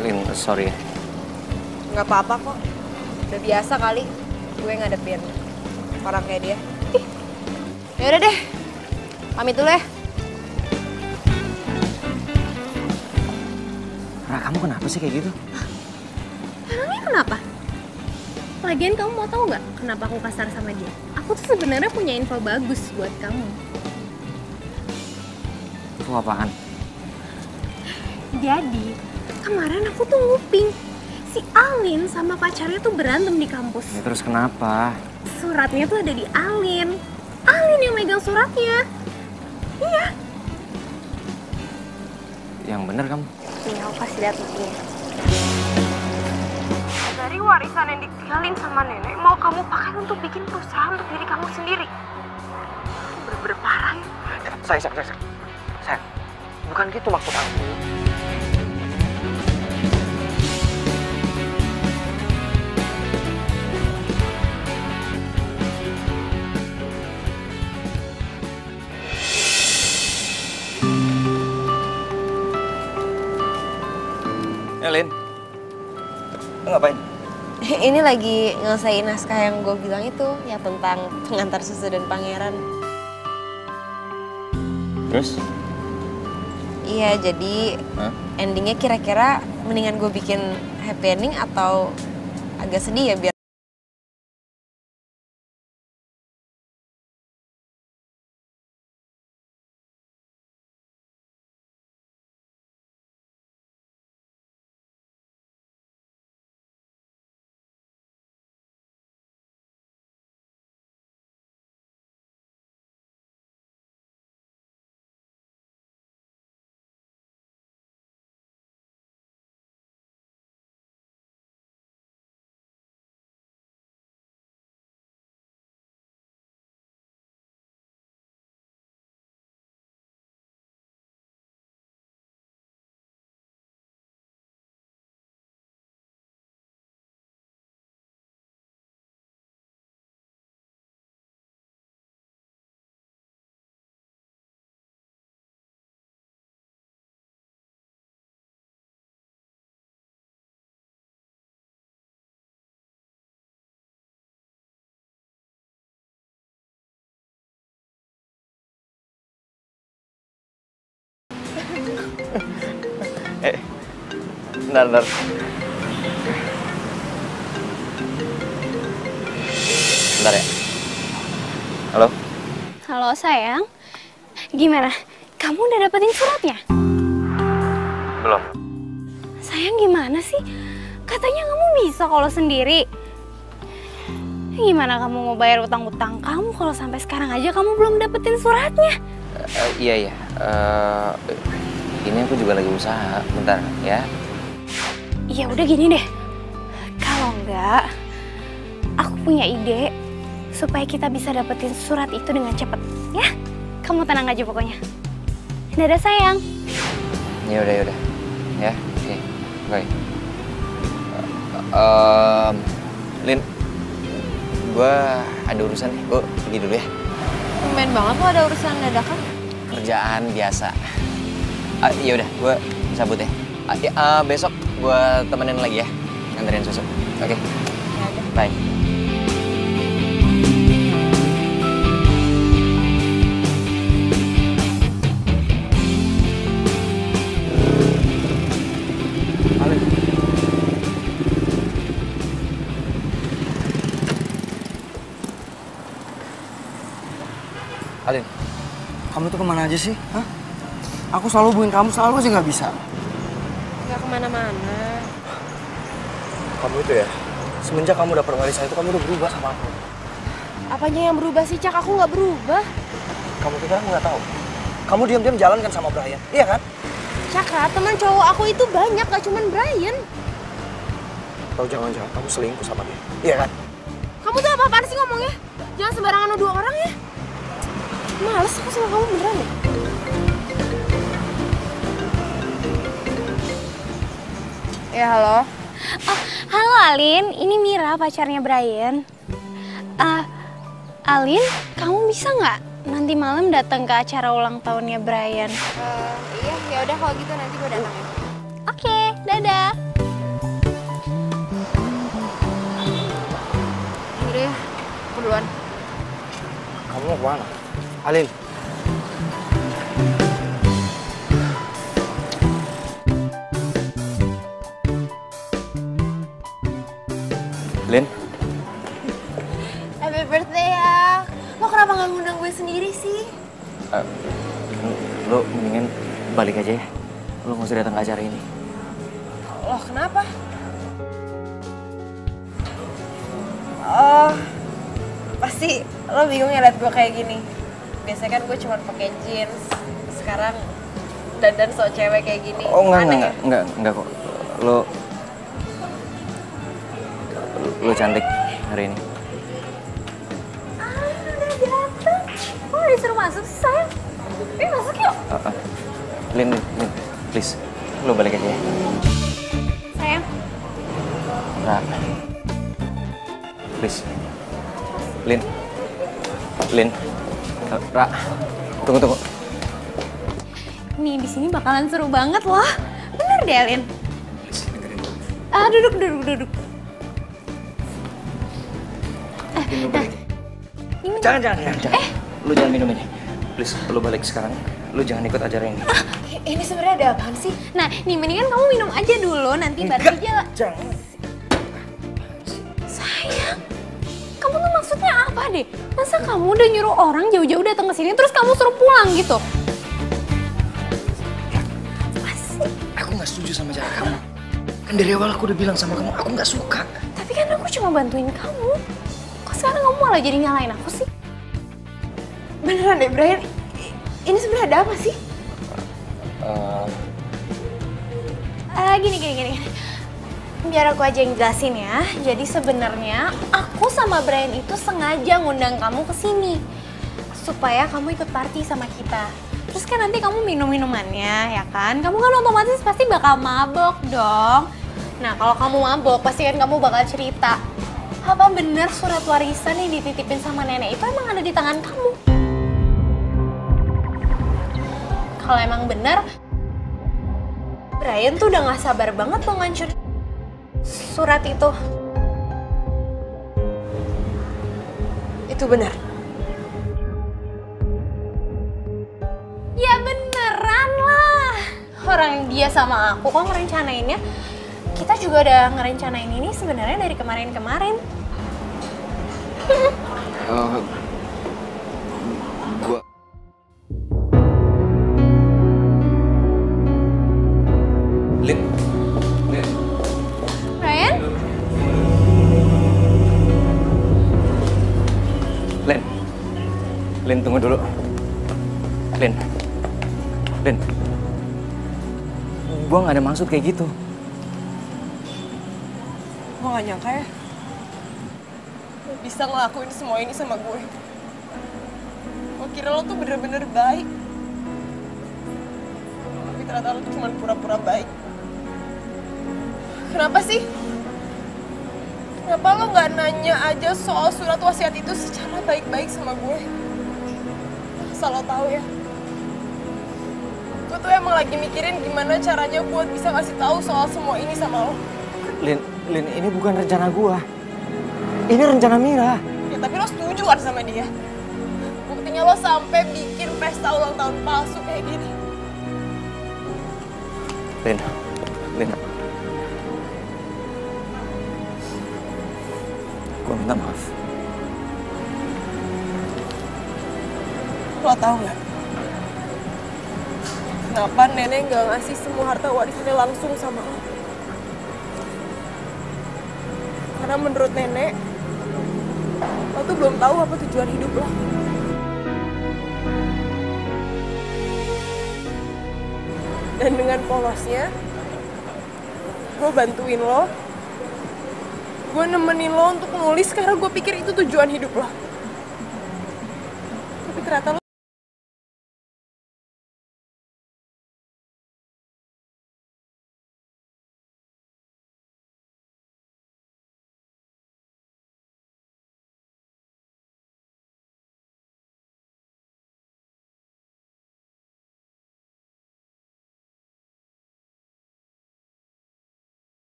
Lin, sorry ya. Nggak apa-apa kok. Udah biasa kali gue ngadepin orang kayak dia. Ya udah deh. Pamit dulu ya. Ra, kamu kenapa sih kayak gitu? Emangnya kenapa? Lagian kamu mau tahu nggak kenapa aku kasar sama dia? Aku tuh sebenarnya punya info bagus buat kamu. Itu apaan? Jadi, kemarin aku tuh nguping. Si Alin sama pacarnya tuh berantem di kampus. Ya terus kenapa? Suratnya tuh ada di Alin. Alin yang megang suratnya. Iya. Yang bener kamu. Nih, aku kasih lihat buktinya. Dari warisan yang ditinggalin sama nenek, mau kamu pakai untuk bikin perusahaan untuk diri kamu sendiri. Bener-bener parah ya. Sayang, sayang, sayang. Sayang, bukan gitu maksud aku. Ya, Lin. Lo ngapain? [LAUGHS] Ini lagi ngelesain naskah yang gue bilang itu, ya tentang pengantar susu dan pangeran. Terus? Iya, jadi Hah? endingnya kira-kira mendingan gue bikin happy ending atau agak sedih ya biar Eh, bentar, bentar. Bentar ya. Halo? Halo sayang, gimana? Kamu udah dapetin suratnya? Belum. Sayang gimana sih? Katanya kamu bisa kalau sendiri. Gimana kamu mau bayar utang-utang kamu kalau sampai sekarang aja kamu belum dapetin suratnya? Eh, iya, iya. Eh, ini aku juga lagi usaha. Bentar, ya. Ya udah gini deh. Kalau enggak, aku punya ide supaya kita bisa dapetin surat itu dengan cepet. Ya, kamu tenang aja pokoknya. Dadah sayang. Ya udah, ya udah. Ya, oke. Baik. Em, Lin, gue ada urusan nih. Gue pergi dulu ya. main banget lo ada urusan dadakan. Kerjaan biasa. Ah, ya udah, gue cabut ya. Ah, ya, ah, besok gue temenin lagi ya, nganterin susu. Oke. Bye. Alin, kamu tuh ke mana aja sih? Hah? Aku selalu hubungin kamu, selalu aja nggak bisa. Gak ke mana-mana. Kamu itu ya, semenjak kamu dapet warisan itu kamu udah berubah sama aku. Apanya yang berubah sih, Cak? Aku nggak berubah. Kamu pikir aku nggak tahu? Kamu diam-diam jalan kan sama Brian, iya kan? Caka, teman cowok aku itu banyak, gak cuman Brian. Tahu jangan-jangan kamu selingkuh sama dia, iya kan? Kamu tuh apa-apaan sih ngomongnya? Jangan sembarangan nuduh orang ya. Males aku sama kamu beneran ya? Ya halo. Oh, halo Alin, ini Mira pacarnya Brian. Ah, Alin, kamu bisa nggak nanti malam datang ke acara ulang tahunnya Brian? Eh, iya, ya udah kalau gitu nanti gue datang ya. Oke, dadah. Yaudah ya, aku duluan. Kamu mau ke mana? Alin. Lin, Happy birthday ya. Lo kenapa nggak ngundang gue sendiri sih? eh, lo mendingan balik aja ya. Lo nggak usah datang ke acara ini. Loh, kenapa? Oh, pasti lo bingung ya liat gue kayak gini. Biasanya kan gue cuma pakai jeans. Sekarang dandan so cewek kayak gini. Oh enggak, Aneh enggak, ya? enggak, enggak kok. Lo lo cantik hari ini. Kok disuruh masuk sih sayang? Eh masuk yuk. Uh, uh. Lin, Lin, Lin, please, lo balik aja ya. Sayang, Ra. Please. Lin. Lin. Uh, Ra. Tunggu, tunggu. nih di sini bakalan seru banget loh. Bener deh Alin. Ah, duduk, duduk, duduk. Balik. Ini Jangan, jangan, jangan, jangan. Lo jangan minum ini. Please, lo balik sekarang. Lo jangan ikut acara ini. Ini sebenarnya ada apaan sih? Nah, nih mendingan kamu minum aja dulu, nanti baru aja. Jangan. Sayang, kamu tuh maksudnya apa deh? Masa kamu udah nyuruh orang jauh-jauh datang ke sini terus kamu suruh pulang gitu? Aku nggak setuju sama cara kamu. Kan dari awal aku udah bilang sama kamu, aku nggak suka. Tapi kan aku cuma bantuin kamu. Malah jadi nyalain aku sih? Beneran deh, Brian. Ini sebenarnya ada apa sih? Ah, gini, gini, gini. gini. Biar aku aja yang jelasin ya. Jadi sebenarnya aku sama Brian itu sengaja ngundang kamu ke sini supaya kamu ikut party sama kita. Terus kan nanti kamu minum minumannya, ya kan? Kamu kan otomatis pasti bakal mabok dong. Nah, kalau kamu mabok, pasti kan kamu bakal cerita. Apa bener surat warisan yang dititipin sama nenek itu emang ada di tangan kamu? Kalau emang bener, Brian tuh udah gak sabar banget mau ngancur surat itu. Itu benar. Ya beneran lah. Orang dia sama aku kok ngerencanainnya. Kita juga udah ngerencanain ini sebenarnya dari kemarin-kemarin. Eh, gua Lin. Lin. Brian? Lin. Lin, tunggu dulu. Lin. Lin. Gua nggak ada maksud kayak gitu. Gue gak nyangka ya. Bisa ngelakuin semua ini sama gue. Gue kira lo tuh bener-bener baik. Tapi ternyata lo tuh cuma pura-pura baik. Kenapa sih? Kenapa lo gak nanya aja soal surat wasiat itu secara baik-baik sama gue? Asal lo tahu ya. Gue tuh emang lagi mikirin gimana caranya buat bisa ngasih tahu soal semua ini sama lo. Lin, Lin, ini bukan rencana gua. Ini rencana Mira. Ya tapi lo setuju kan sama dia? Buktinya lo sampai bikin pesta ulang tahun palsu kayak gini. Lin, Lin. Gua minta maaf. Lo tau nggak? Kenapa nenek nggak ngasih semua harta warisannya langsung sama lo? Karena menurut nenek, lo tuh belum tahu apa tujuan hidup lo. Dan dengan polosnya, gue bantuin lo. Gue nemenin lo untuk nulis karena gue pikir itu tujuan hidup lo. Tapi ternyata lo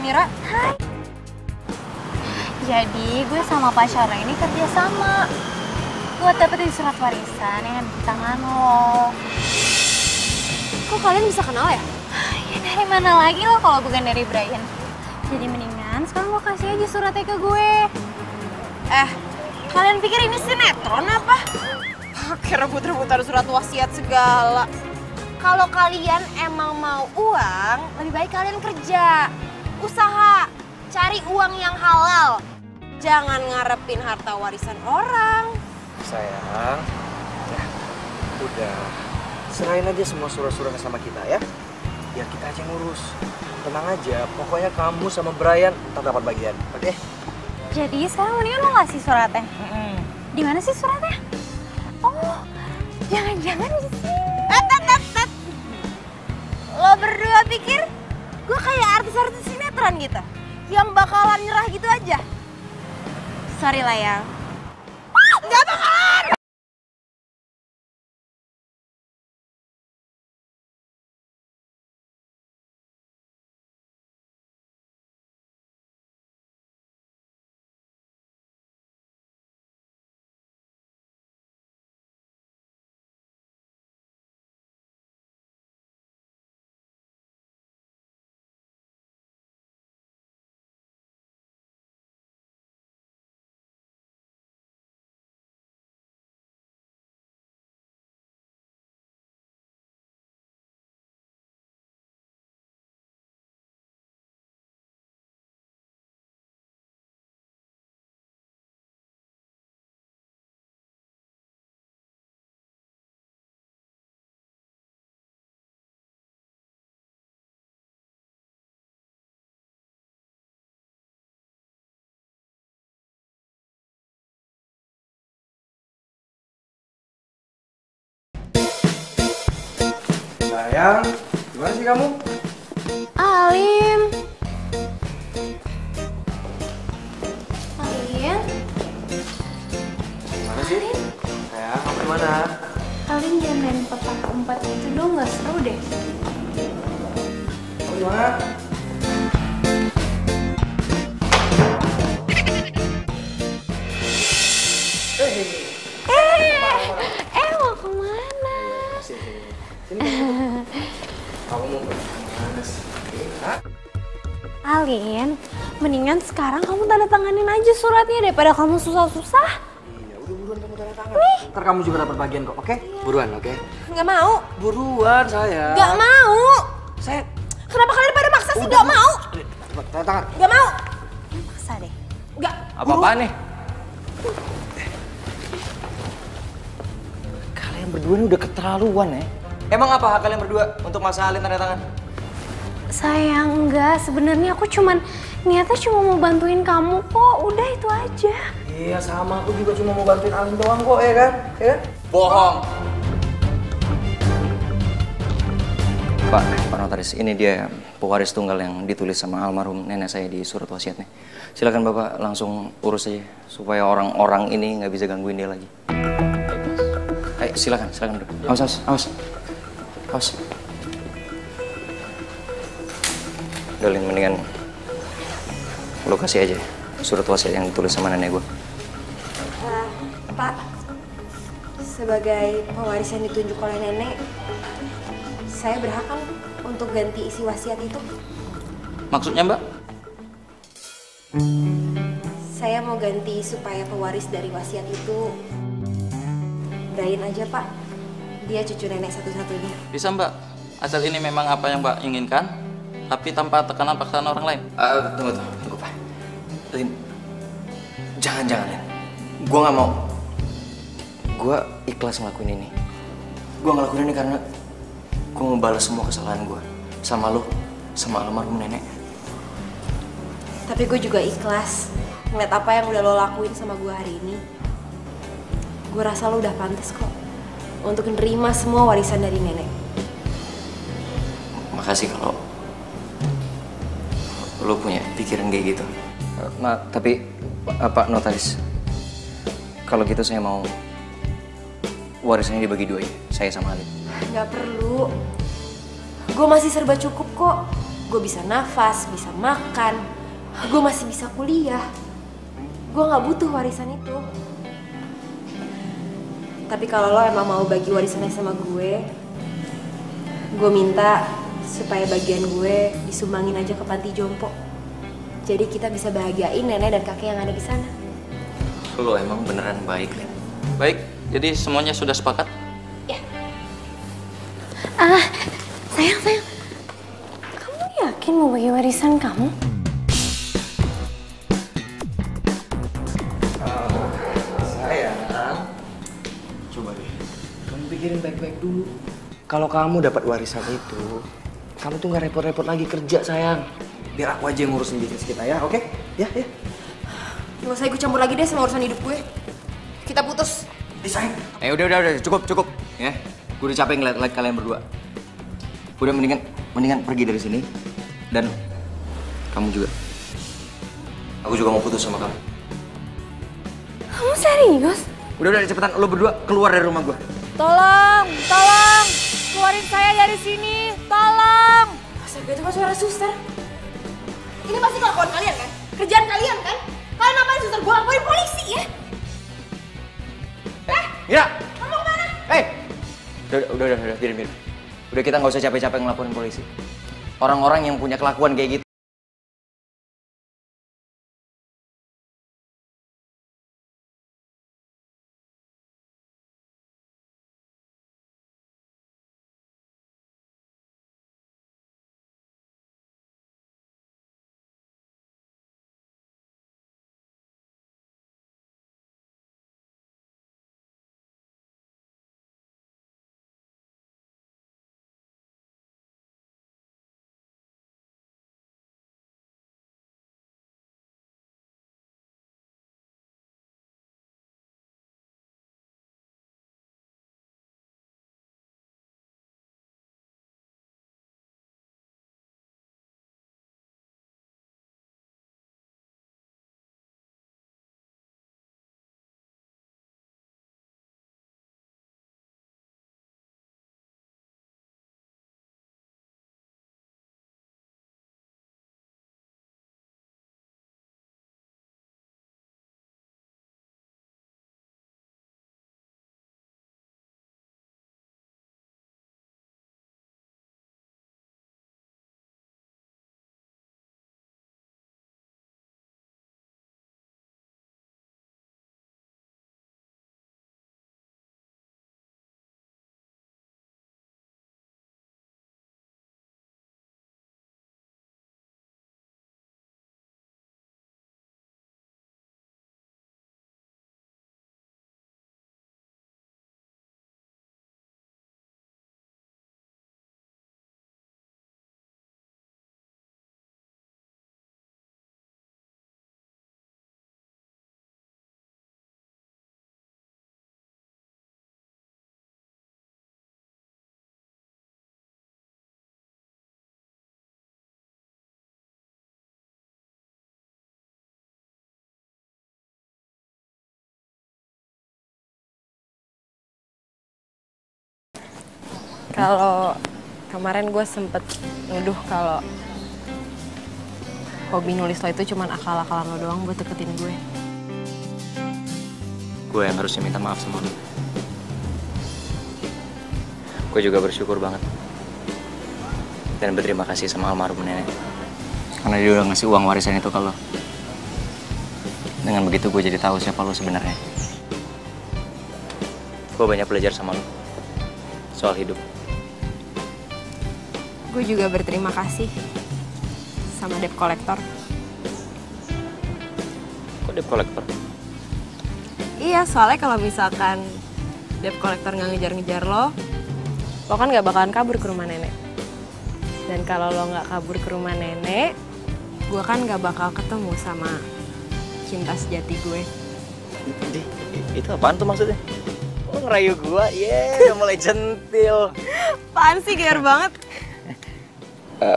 Mira. Hai. Jadi gue sama Pak Syara ini kerja sama buat dapetin surat warisan yang ada di tangan lo. Kok kalian bisa kenal ya? Ya dari mana lagi lo kalau bukan dari Brian? Jadi mendingan sekarang lo kasih aja suratnya ke gue. Eh, kalian pikir ini sinetron apa? Kira rebut-rebutan surat wasiat segala. Kalau kalian emang mau uang, lebih baik kalian kerja. Usaha, cari uang yang halal. Jangan ngarepin harta warisan orang. Sayang, ya udah serahin aja semua surat-suratnya sama kita ya. Biar kita aja ngurus. Tenang aja, pokoknya kamu sama Brian ntar dapat bagian, oke? Jadi sekarang mendingan lo kasih suratnya. Di mana sih suratnya? Oh, jangan-jangan di sini. Eh. Lo berdua pikir gue kayak artis-artis sinetron gitu? Yang bakalan nyerah gitu aja? Sorry lah ya. Gak bakalan! Sayang, gimana sih kamu? Alim. Alim. Gimana sih? Sayang, kamu gimana? Alim jangan main petak empat itu dong, gak seru deh. Kamu gimana? Kamu mau ke mana sih? Hah? Alin, mendingan sekarang kamu tanda tanganin aja suratnya daripada kamu susah-susah. Iya, udah buruan kamu tanda tangan. Ntar kamu juga dapat bagian kok, oke? Buruan, oke? Gak mau. Buruan, sayang. Gak mau. Saya Kenapa kalian pada maksa sih? Gak mau. Cepat, tanda tangan. Gak mau. Maksa deh. Gak. Apa-apaan nih? Kalian berdua ini udah keterlaluan ya. Emang apa hak kalian berdua untuk masa Alin tanda tangan? Sayang enggak, sebenarnya aku cuman niatnya cuma mau bantuin kamu kok. Udah itu aja. Iya, sama aku juga cuma mau bantuin Alin doang kok, ya kan? Ya kan? Bohong. Pak, Pak Notaris, ini dia pewaris tunggal yang ditulis sama almarhum nenek saya di surat wasiatnya. Silakan Bapak langsung urus aja supaya orang-orang ini nggak bisa gangguin dia lagi. Ayo, silakan, silakan duduk. Awas, awas, awas. Awas. Udah, Lin, mendingan lo kasih aja surat wasiat yang ditulis sama nenek gue. Eh, Pak, sebagai pewaris yang ditunjuk oleh nenek, saya berhak kan untuk ganti isi wasiat itu. Maksudnya mbak? Saya mau ganti supaya pewaris dari wasiat itu Brian aja, Pak. Dia cucu nenek satu-satunya. Bisa mbak. Asal ini memang apa yang mbak inginkan, tapi tanpa tekanan paksaan orang lain. Ah, tunggu, tunggu, tunggu, Pak. Lin, jangan, jangan, Lin. Gue nggak mau. Gue ikhlas ngelakuin ini. Gue ngelakuin ini karena gue mau balas semua kesalahan gue sama lo, sama almarhum nenek. Tapi gue juga ikhlas ngeliat apa yang udah lo lakuin sama gue hari ini. Gue rasa lo udah pantas kok untuk nerima semua warisan dari nenek. Makasih kalau lo punya pikiran kayak gitu. Eh, Ma, tapi Pak Notaris, kalau gitu saya mau warisannya dibagi dua ya, saya sama Alin. Gak perlu. Gue masih serba cukup kok. gue bisa nafas, bisa makan, gue masih bisa kuliah. Gue nggak butuh warisan itu. Tapi kalau lo emang mau bagi warisannya sama gue, gue minta supaya bagian gue disumbangin aja ke panti jompo. Jadi kita bisa bahagiain nenek dan kakek yang ada di sana. Lo emang beneran baik, Lin. Baik, jadi semuanya sudah sepakat? Ah, sayang, sayang. Kamu yakin mau bagi warisan kamu? Pikirin baik-baik dulu. Kalau kamu dapat warisan itu, kamu tuh nggak repot-repot lagi kerja, sayang. Biar aku aja yang ngurusin bisnis kita ya, oke? Ya, ya. Gak usah ikut campur lagi deh sama urusan hidup gue. Kita putus. Sayang. Eh udah udah udah cukup cukup ya. Gue udah capek ngeliat-ngeliat kalian berdua. Udah mendingan mendingan pergi dari sini dan kamu juga. Aku juga mau putus sama kamu. Kamu serius? Udah udah cepetan lo berdua keluar dari rumah gue. Tolong, tolong, keluarin saya dari sini, tolong. Astaga, itu kan suara suster. Ini pasti kelakuan kalian kan? Kerjaan kalian kan? Kalian ngapain suster gue laporin polisi ya? Mira. Kamu ke mana? Eh. Udah udah udah udah diam diam. Udah kita nggak usah capek-capek ngelaporin polisi. Orang-orang yang punya kelakuan kayak gitu Kalau kemarin gue sempet nuduh kalau hobi nulis lo itu cuma akal-akalan lo doang buat deketin gue. gue yang harusnya minta maaf sama lo. Gue juga bersyukur banget. Dan berterima kasih sama almarhum nenek. Karena dia udah ngasih uang warisan itu ke lo. Dengan begitu gue jadi tahu siapa lo sebenarnya. Gue banyak belajar sama lo. Soal hidup. Gue juga berterima kasih sama debt collector. Kok debt collector? Iya, soalnya kalau misalkan debt collector nggak ngejar-ngejar lo, lo kan nggak bakalan kabur ke rumah nenek. Dan kalau lo nggak kabur ke rumah nenek, gue kan nggak bakal ketemu sama cinta sejati gue. Itu apaan tuh maksudnya? Lo ngerayu gue? Yeay, udah mulai centil. [LAUGHS] Apaan sih, gear banget? uh,